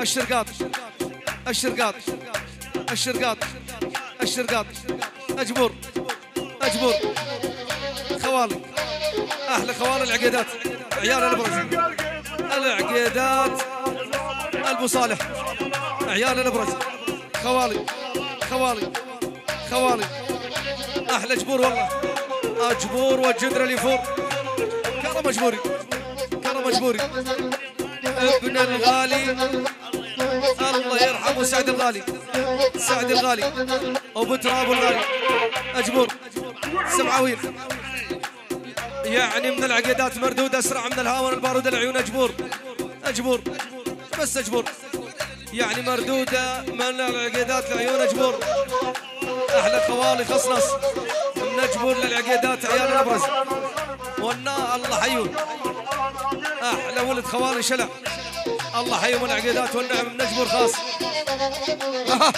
الشرقاط الشرقاط الشرقاط الشرقاط. اجبور اجبور خوالي أحلى خوالي العقيدات. عيال الابرز العقيدات. أبو صالح عيال الابرز خوالي خوالي خوالي. أحلى جبور والله. اجبور والجدر اللي فوق كرم مجبوري كرم مجبوري ابن الغالي. الله يرحمه سعد الغالي. سعد الغالي. أبو تراب الغالي. اجبور سمعويل يعني من العقيدات مردود أسرع من الهاون البارود العيون. اجبور اجبور بس اجبور يعني مردودة من العقيدات العيون. اجبور أحلى خوالي خصنص. من اجبور للعقيدات عيال الأبرز. والنا الله حيون. أحلى ولد خوالي شلع. الله حيهم العقيدات والنعم اجبور خاص. والنعم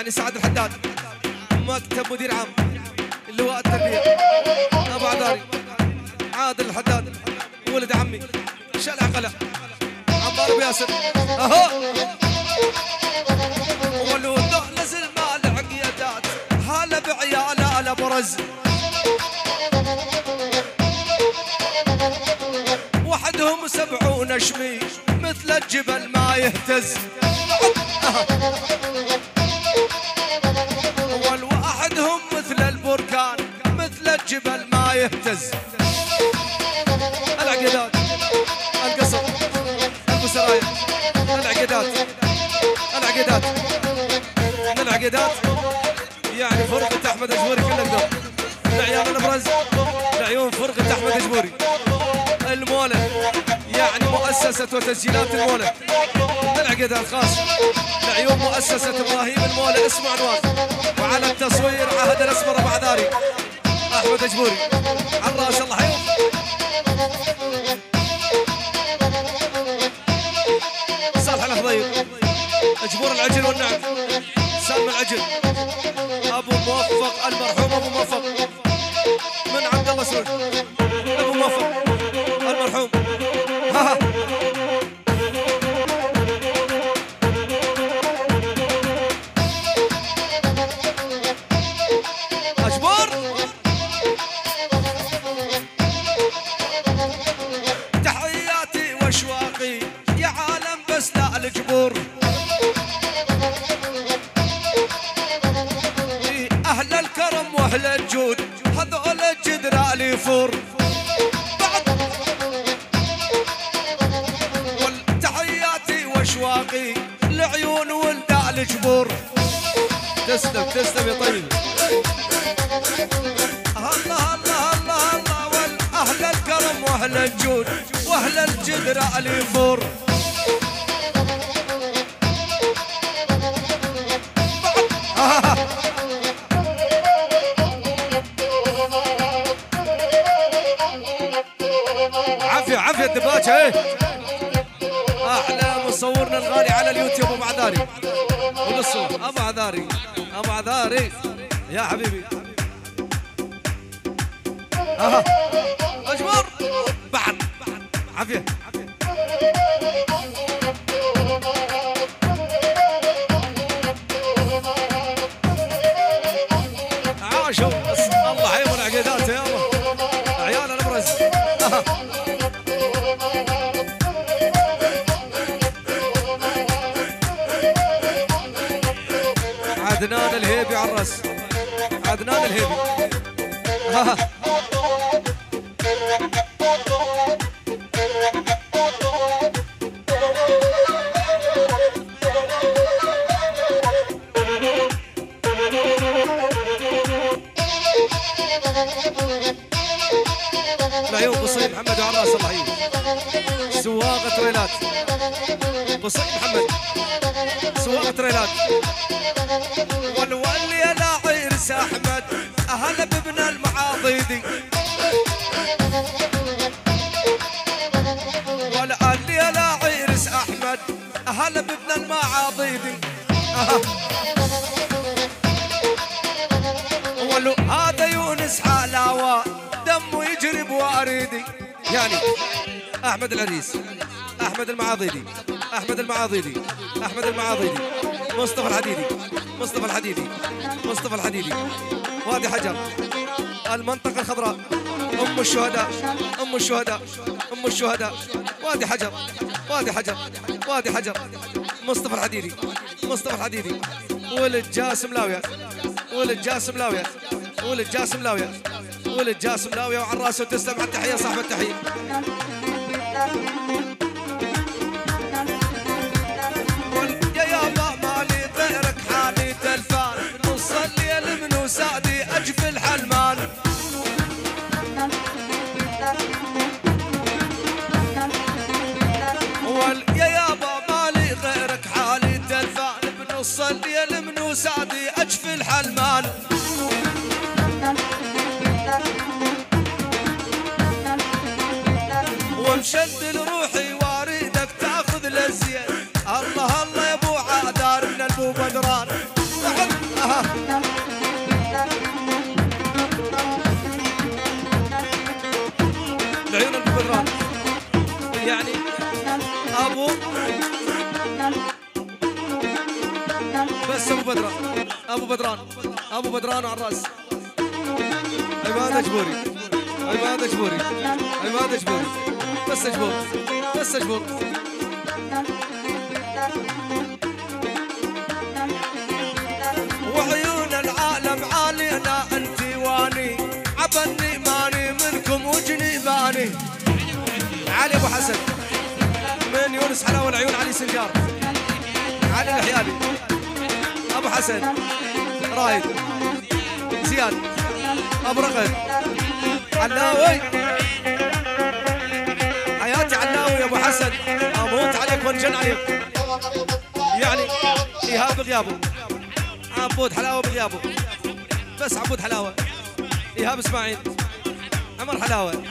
يعني سعد الحداد. مكتب مدير عام. اللواء التربية. أبو عذاري عادل الحداد. ولد عمي. شلع قلع. عمار أبو ياسر. أهو. اسم عنوان وعلى التصوير عهد الأسمر أبو عذاري أحمد أجبوري. على الراس الله. حيوم الشهداء أم الشهداء أم الشهداء. وادي حجر وادي حجر وادي حجر. مصطفى الحديدي مصطفى الحديدي. ولد جاسم لاوية ولد جاسم لاوية ولد جاسم لاوية ولد جاسم لاوية. وعلى راسه تسلم على التحية صاحب التحية. يا يابا مالي غيرك حالي تلفان نص الليل منو سادي ومشد روحي واريدك تاخذ للزين الله الله يا ابو عادار من البو بدران. العيون البو بدران. يعني أبو بس أبو بدران. أبو بدران. أبو بدران على الرأس. عماد اجبوري عماد اجبوري عماد اجبوري بس اجبور بس اجبور وعيون العالم عالينا انت واني. عبني ماني منكم وجني باني. علي أبو حسن. من يونس حلاوة العيون علي سنجار. علي الحيالي أبو حسن. رايد زياد. أبو رغد علاوي حياتي علاوي يا أبو حسن. أموت عليك وانجن عليك. يعني إيهاب بغيابه عبود حلاوة بغيابه بس عبود حلاوة. إيهاب إسماعيل. عمر حلاوة.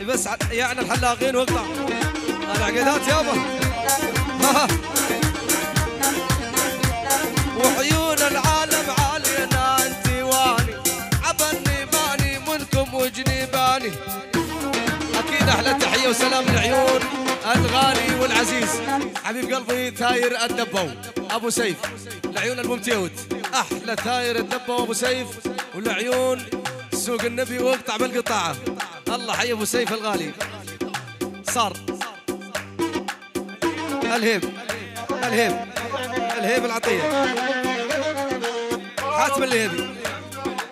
بس يعني الحلاقين واقطع هذا عقيدات يابا. وعيون العالم تحيه وسلام العيون الغالي والعزيز. حبيب قلبي تاير الدبو أبو سيف العيون الممتيوت أحلى تاير الدبو أبو سيف. والعيون سوق النبي واقطع بالقطاعة. الله حي أبو سيف الغالي. صار. الهيب. الهيب. الهيب العطية. حاتم الهيبي.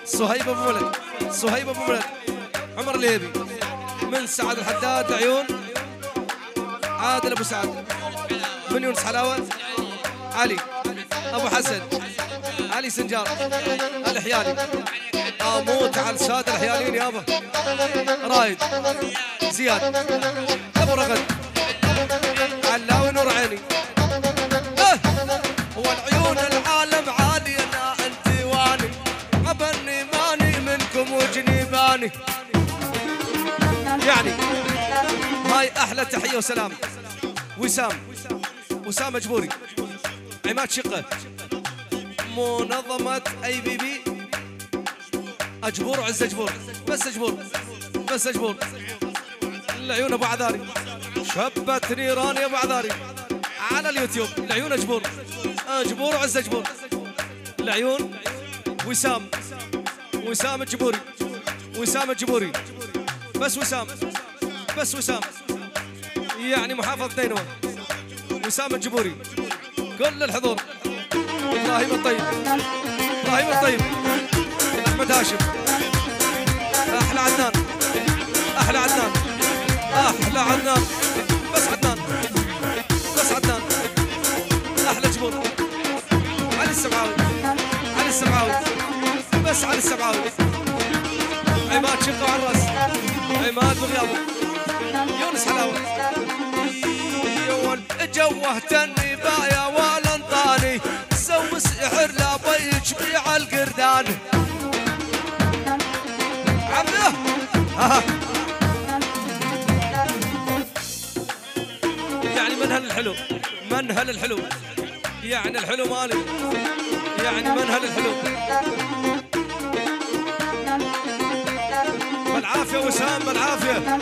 صهيب أبو ملك صهيب أبو ملك عمر الهيبي. من سعد الحداد عيون. عادل أبو سعد. من يونس حلاوة. علي. أبو حسن. علي سنجار. الحيالي آموت على السادة الحياليين يابا. رايد. زياد. أبو رغد. علاوي نور عيني. والعيون العالم عالية لا أنت واني. ماني منكم وجنيباني يعني. هاي أحلى تحية وسلام. وسام. وسام مجبوري عماد شقة. منظمة أي بي بي. أجبور وعز أجبور. بس أجبور. بس أجبور. العيون أبو عذاري. شبت نيران يا أبو عذاري. على اليوتيوب. العيون أجبور. أجبور وعز أجبور. العيون. وسام. وسام الجبوري وسام الجبوري بس وسام. بس وسام. يعني محافظة نينوى وسام الجبوري. كل الحضور. إبراهيم الطيب. إبراهيم الطيب. أحمد هاشم. أحلى عدنان. أحلى عدنان. أحلى عدنان. بس عدنان. بس عدنان. أحلى جبور. علي السبعاوي. علي السبعاوي. بس علي السبعاوي. عماد شقه على الراس عماد بغيابه يونس حلاوه يون جوهتني بايا ولا انطاني سوي سحر لا بيجميع القردان عمله ها يعني منهل الحلو منهل الحلو يعني الحلو مالي يعني منهل الحلو بالعافية وسام بالعافية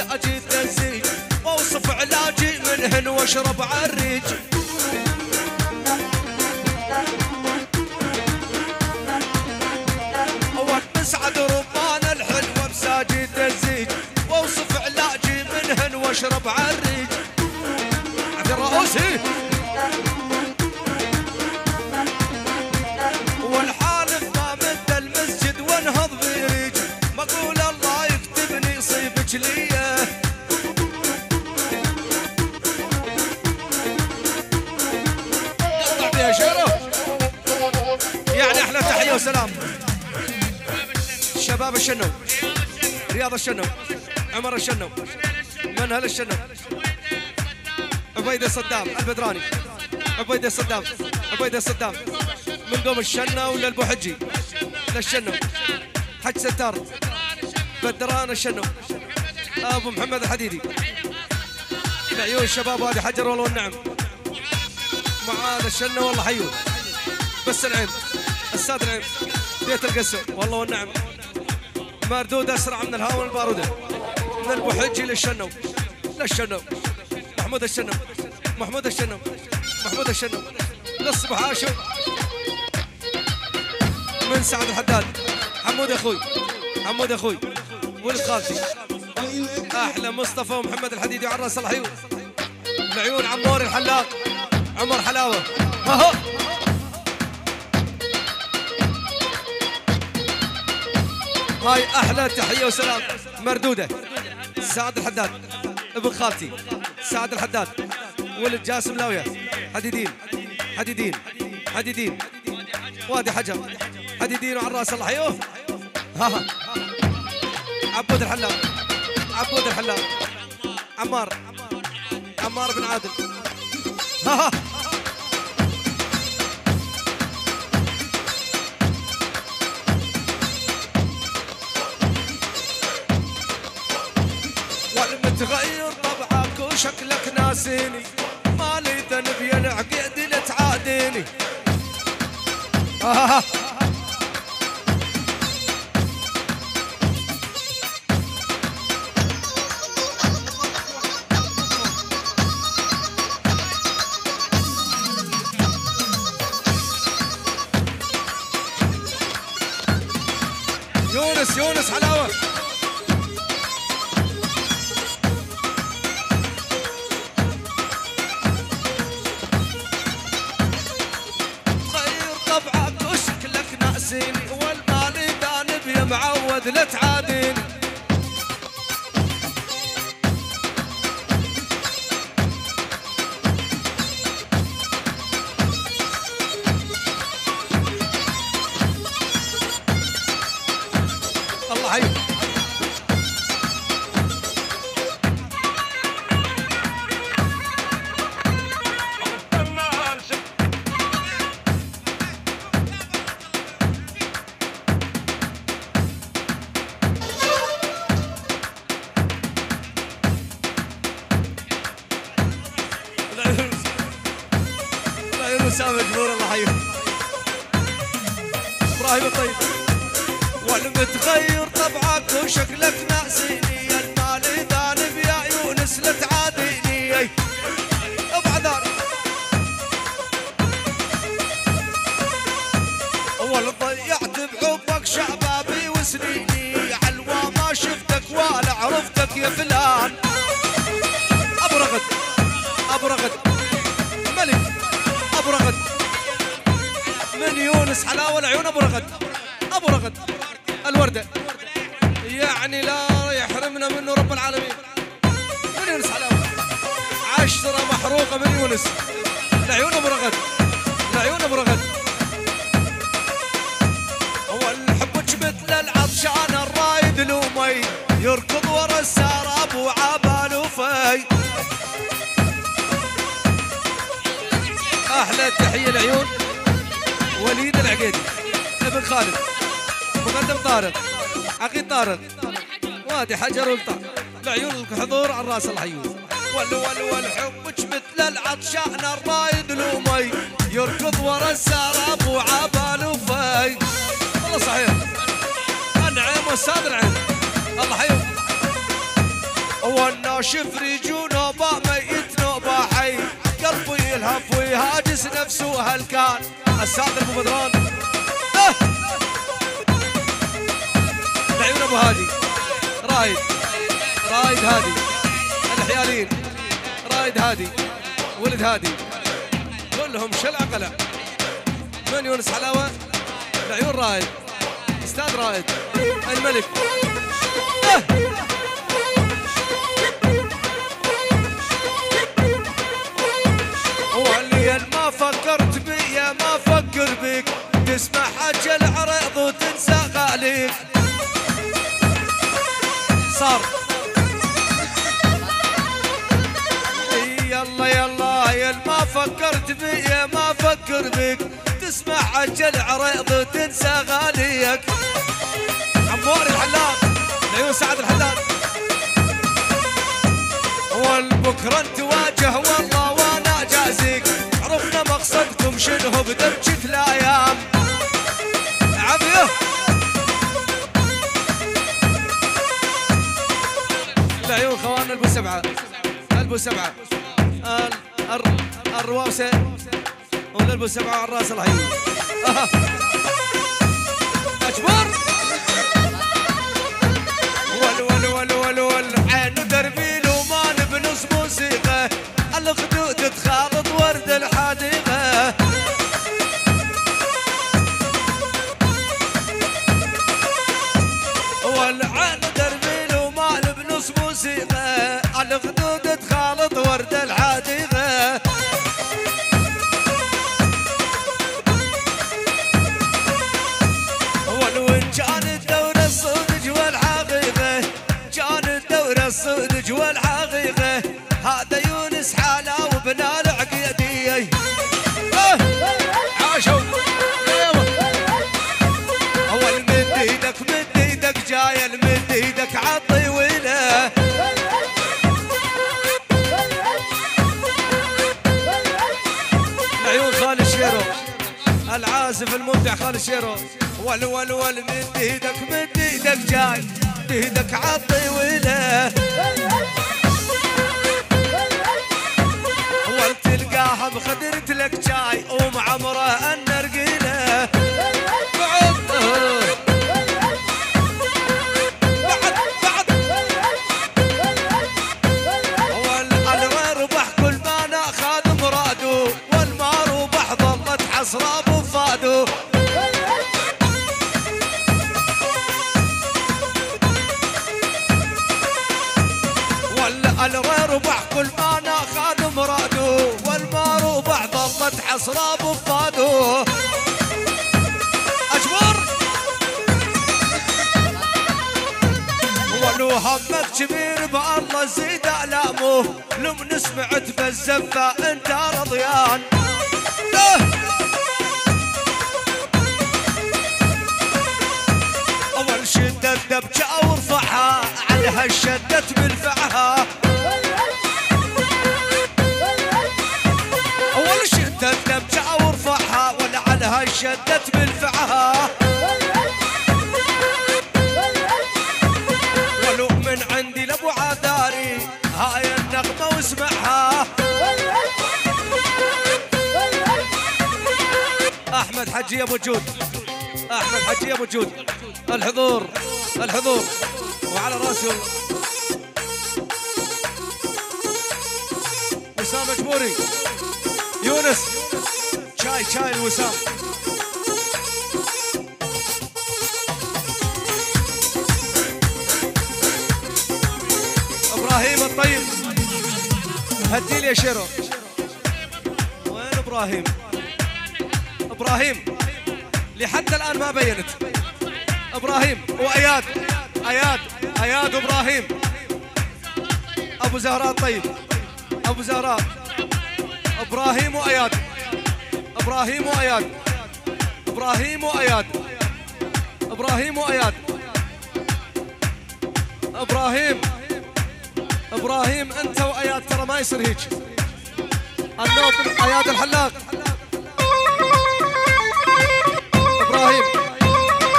بساجد الزيج واوصف علاجي منهن واشرب عالريج الشنو رياض الشنو عمر الشنو منهل الشنو عبيده صدام البدراني. عبيده صدام عبيده صدام من قوم الشنو للبو حجي للشنو حج ستار. بدران الشنو أبو محمد الحديدي. العيون الشباب هذه حجر والله والنعم. معاذ الشنو والله حيو. بس العين الساد العين بيت القسو والله والنعم. مردود أسرع من الهواء البارودة. من البحجي للشنو للشنو محمود الشنو. محمود الشنو. محمود الشنو. للصبح هاشم. من سعد الحداد. حمود أخوي. حمود أخوي. ولد خالتي أحلى مصطفى ومحمد الحديدي على راس العيون عمور الحلاق. عمر حلاوة. ها هاي أحلى تحية وسلام. مردودة. سعد الحداد. ابن خالتي. سعد الحداد. ولد جاسم لاوية. حديدين. حديدين. حديدين. وادي حجر. حديدين وعلى رأس الله. حيوه ها ها. عبود الحلاق عبود الحلاق عمار. عمار بن عادل. ها ها. إبراهيم الطيب والمتغير طبعك وشكلك ناسيني المال ذانب يا يونس لا تعاديني. ابعد أول ضيعت بحبك شبابي وسنيني. حلوة ما شفتك ولا عرفتك يا فلان. من يونس حلاوه العيون أبو رغد. أبو رغد. الوردة. يعني لا يحرمنا منه رب العالمين. من يونس حلاوه عشرة محروقة من يونس. العيون أبو رغد. العيون أبو رغد. هو الحب مثل العطشان الرايد لومي. يركض ورا السراب وعباله في أحلى تحيه العيون. العقيدي ابن خالد مقدم طارق. عقيد طارق. وادي حجر ولطع العيون الحضور على الراس الحيوز ول ول والحبك مثل العطشان الرايد لومي. يركض ورا السراب وعباله في والله صحيح. النعيم والساد العين. الله حيو هو الناشف ريجو نوبة ميت نوبة حي. يلهف ويهاجس نفسه هلكان الساد ابو بدران. العيون أبو هادي. رايد رايد هادي. الحيالين رايد هادي. ولد هادي. كلهم شلع قلع من يونس حلاوة؟ العيون رايد أستاذ رايد الملك. فكرت بيا ما فكر بيك. تسمع حج العريض وتنسى غاليك. صار. يلا يلا يا ما فكرت بيا ما فكر بيك. تسمع حج العريض وتنسى غاليك. عمور الحلال. العيون سعد الحلال. والبكرة تواجه والله شنو بدرجة الأيام؟ عافية العيون خوان ألبو سبعة. ألبو سبعة. ال- الر- الرواوسة والبو سبعة على الرأس العيون. اجبر ول ول ول ول ول عين دربي لومان بنص موسيقى العازف المبدع خالد شيرو ول ول ول مد إيدك مد إيدك جاي. إيدك عطي وله ول تلقاها بخدرت لك سمعت احمد حجي ابو جود أحمد حجي ابو جود الحضور الحضور. وعلى والله وسام مجبوري. يونس. شاي شاي الوسام إبراهيم الطيب. هدي لي يا شيرو. وين إبراهيم؟ إبراهيم. لحتى الآن ما بينت. إبراهيم وأياد. أياد. أياد وإبراهيم. أبو زهراء طيب أبو زهراء. إبراهيم وأياد. إبراهيم وأياد. إبراهيم وأياد. إبراهيم وأياد. إبراهيم. إبراهيم أنت وأياد ترى ما يصير هيك. النوب أياد الحلاق. إبراهيم.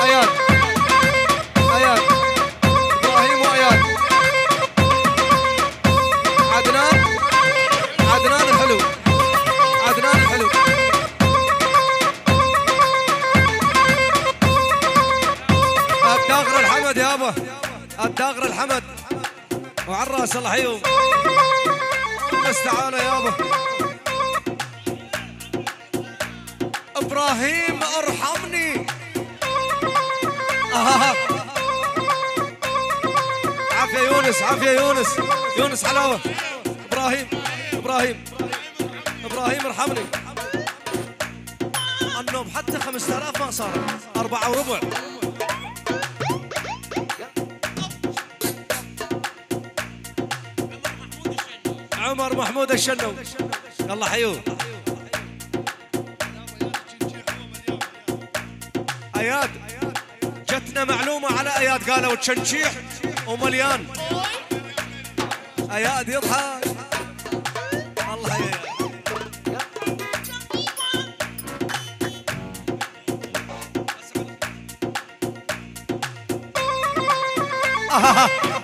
اياد اياد إبراهيم واياد عدنان. عدنان الحلو. عدنان الحلو. الداغر الحمد يابا الداغر الحمد. وعلى الراس الله استعانه يابا إبراهيم أرحمني. آه. عافية يونس عافية يونس. يونس حلاوة. إبراهيم إبراهيم إبراهيم ارحمني. النوم حتى 5000 ما صار. أربعة وربع. عمر محمود الشنو؟ الله حيوه. أياد. جتنا معلومة على أياد قالوا تشنشيح ومليان. أياد يضحك. الله يا واللي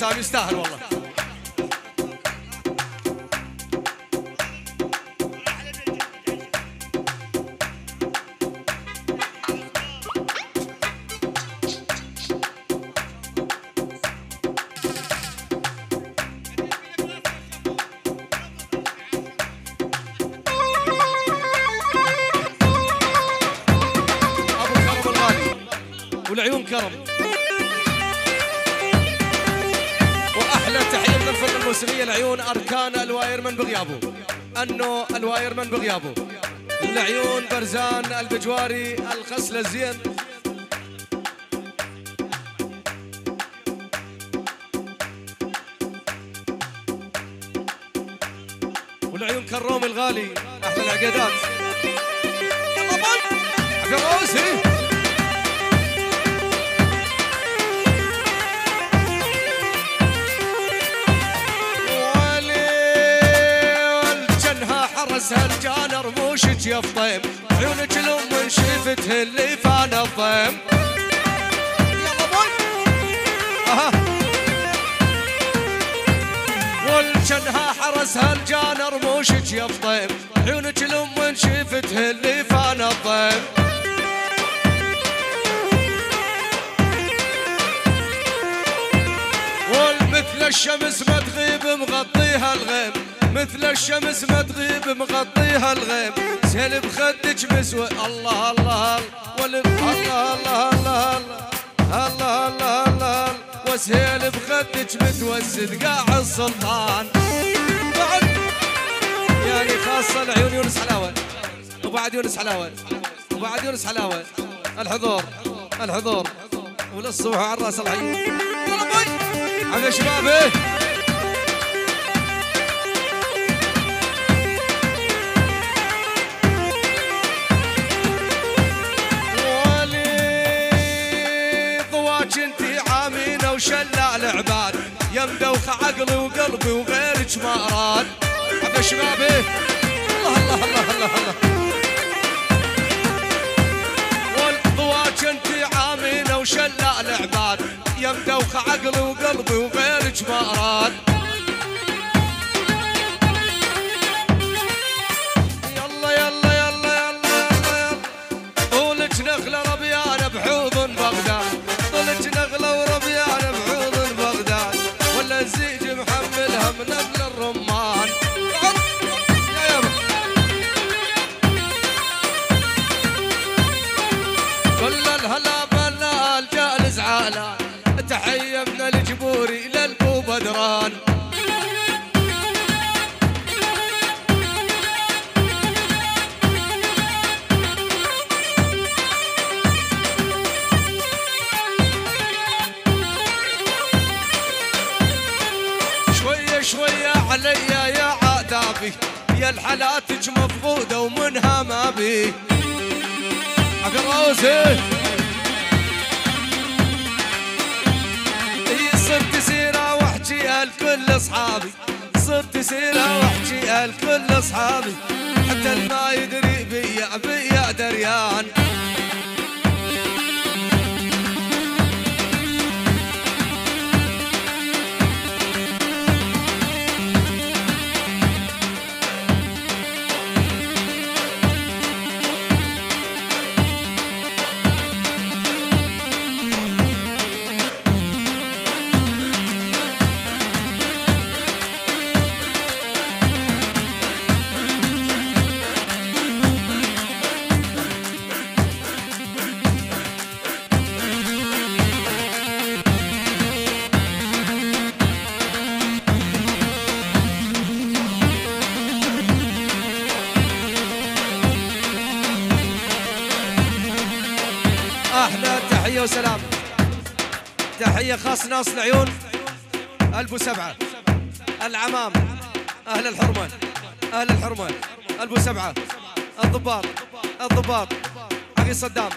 sabe estar, Lola. الوايرمن بغيابه. العيون برزان البجواري الخسله الزين. والعيون كروم الغالي أحلى العقيدات فطيم عيونك من شفتها اللي فان الضيم. يلا بول أها. حرسها الجان رموشك يا فطيم عيونك من شفتها اللي فان الضيم. والمثل الشمس ما تغيب مغطيها الغيم. مثل الشمس ما تغيب مغطيها الغيم سهل بخدك مسوى الله الله والب الله الله الله الله الله الله وسهل بخدك متوسد قاع السلطان. بعد يعني خاصة لعيون يونس حلاوة. وبعد يونس حلاوة. وبعد يونس حلاوة. الحضور الحضور. وللصبح على الرأس بوي. على شبابي عامينه وشلال عباد يا مدوخ عقلي وقلبي وغيرك ما أراد. حب شبابي الله الله الله الله الله. والضواج انتي عامينه وشلال عباد يا مدوخ عقلي وقلبي وغيرك ما أراد. أصحابي حتى اللي ناس العيون. البو سبعه العمام. أهل الحرمه أهل الحرمه البو سبعه الضباط. الضباط. عقي صدام.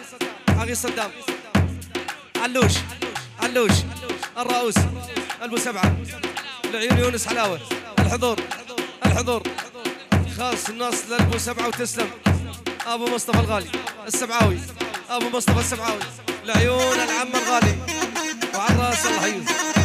عقي صدام. علوش. علوش. الرؤوس. البو سبعه العيون يونس حلاوة. الحضور. الحضور. خاص الناس للبو سبعه وتسلم. أبو مصطفى الغالي. السبعاوي أبو مصطفى السبعاوي العيون العم الغالي. وعلى راس الله يحييه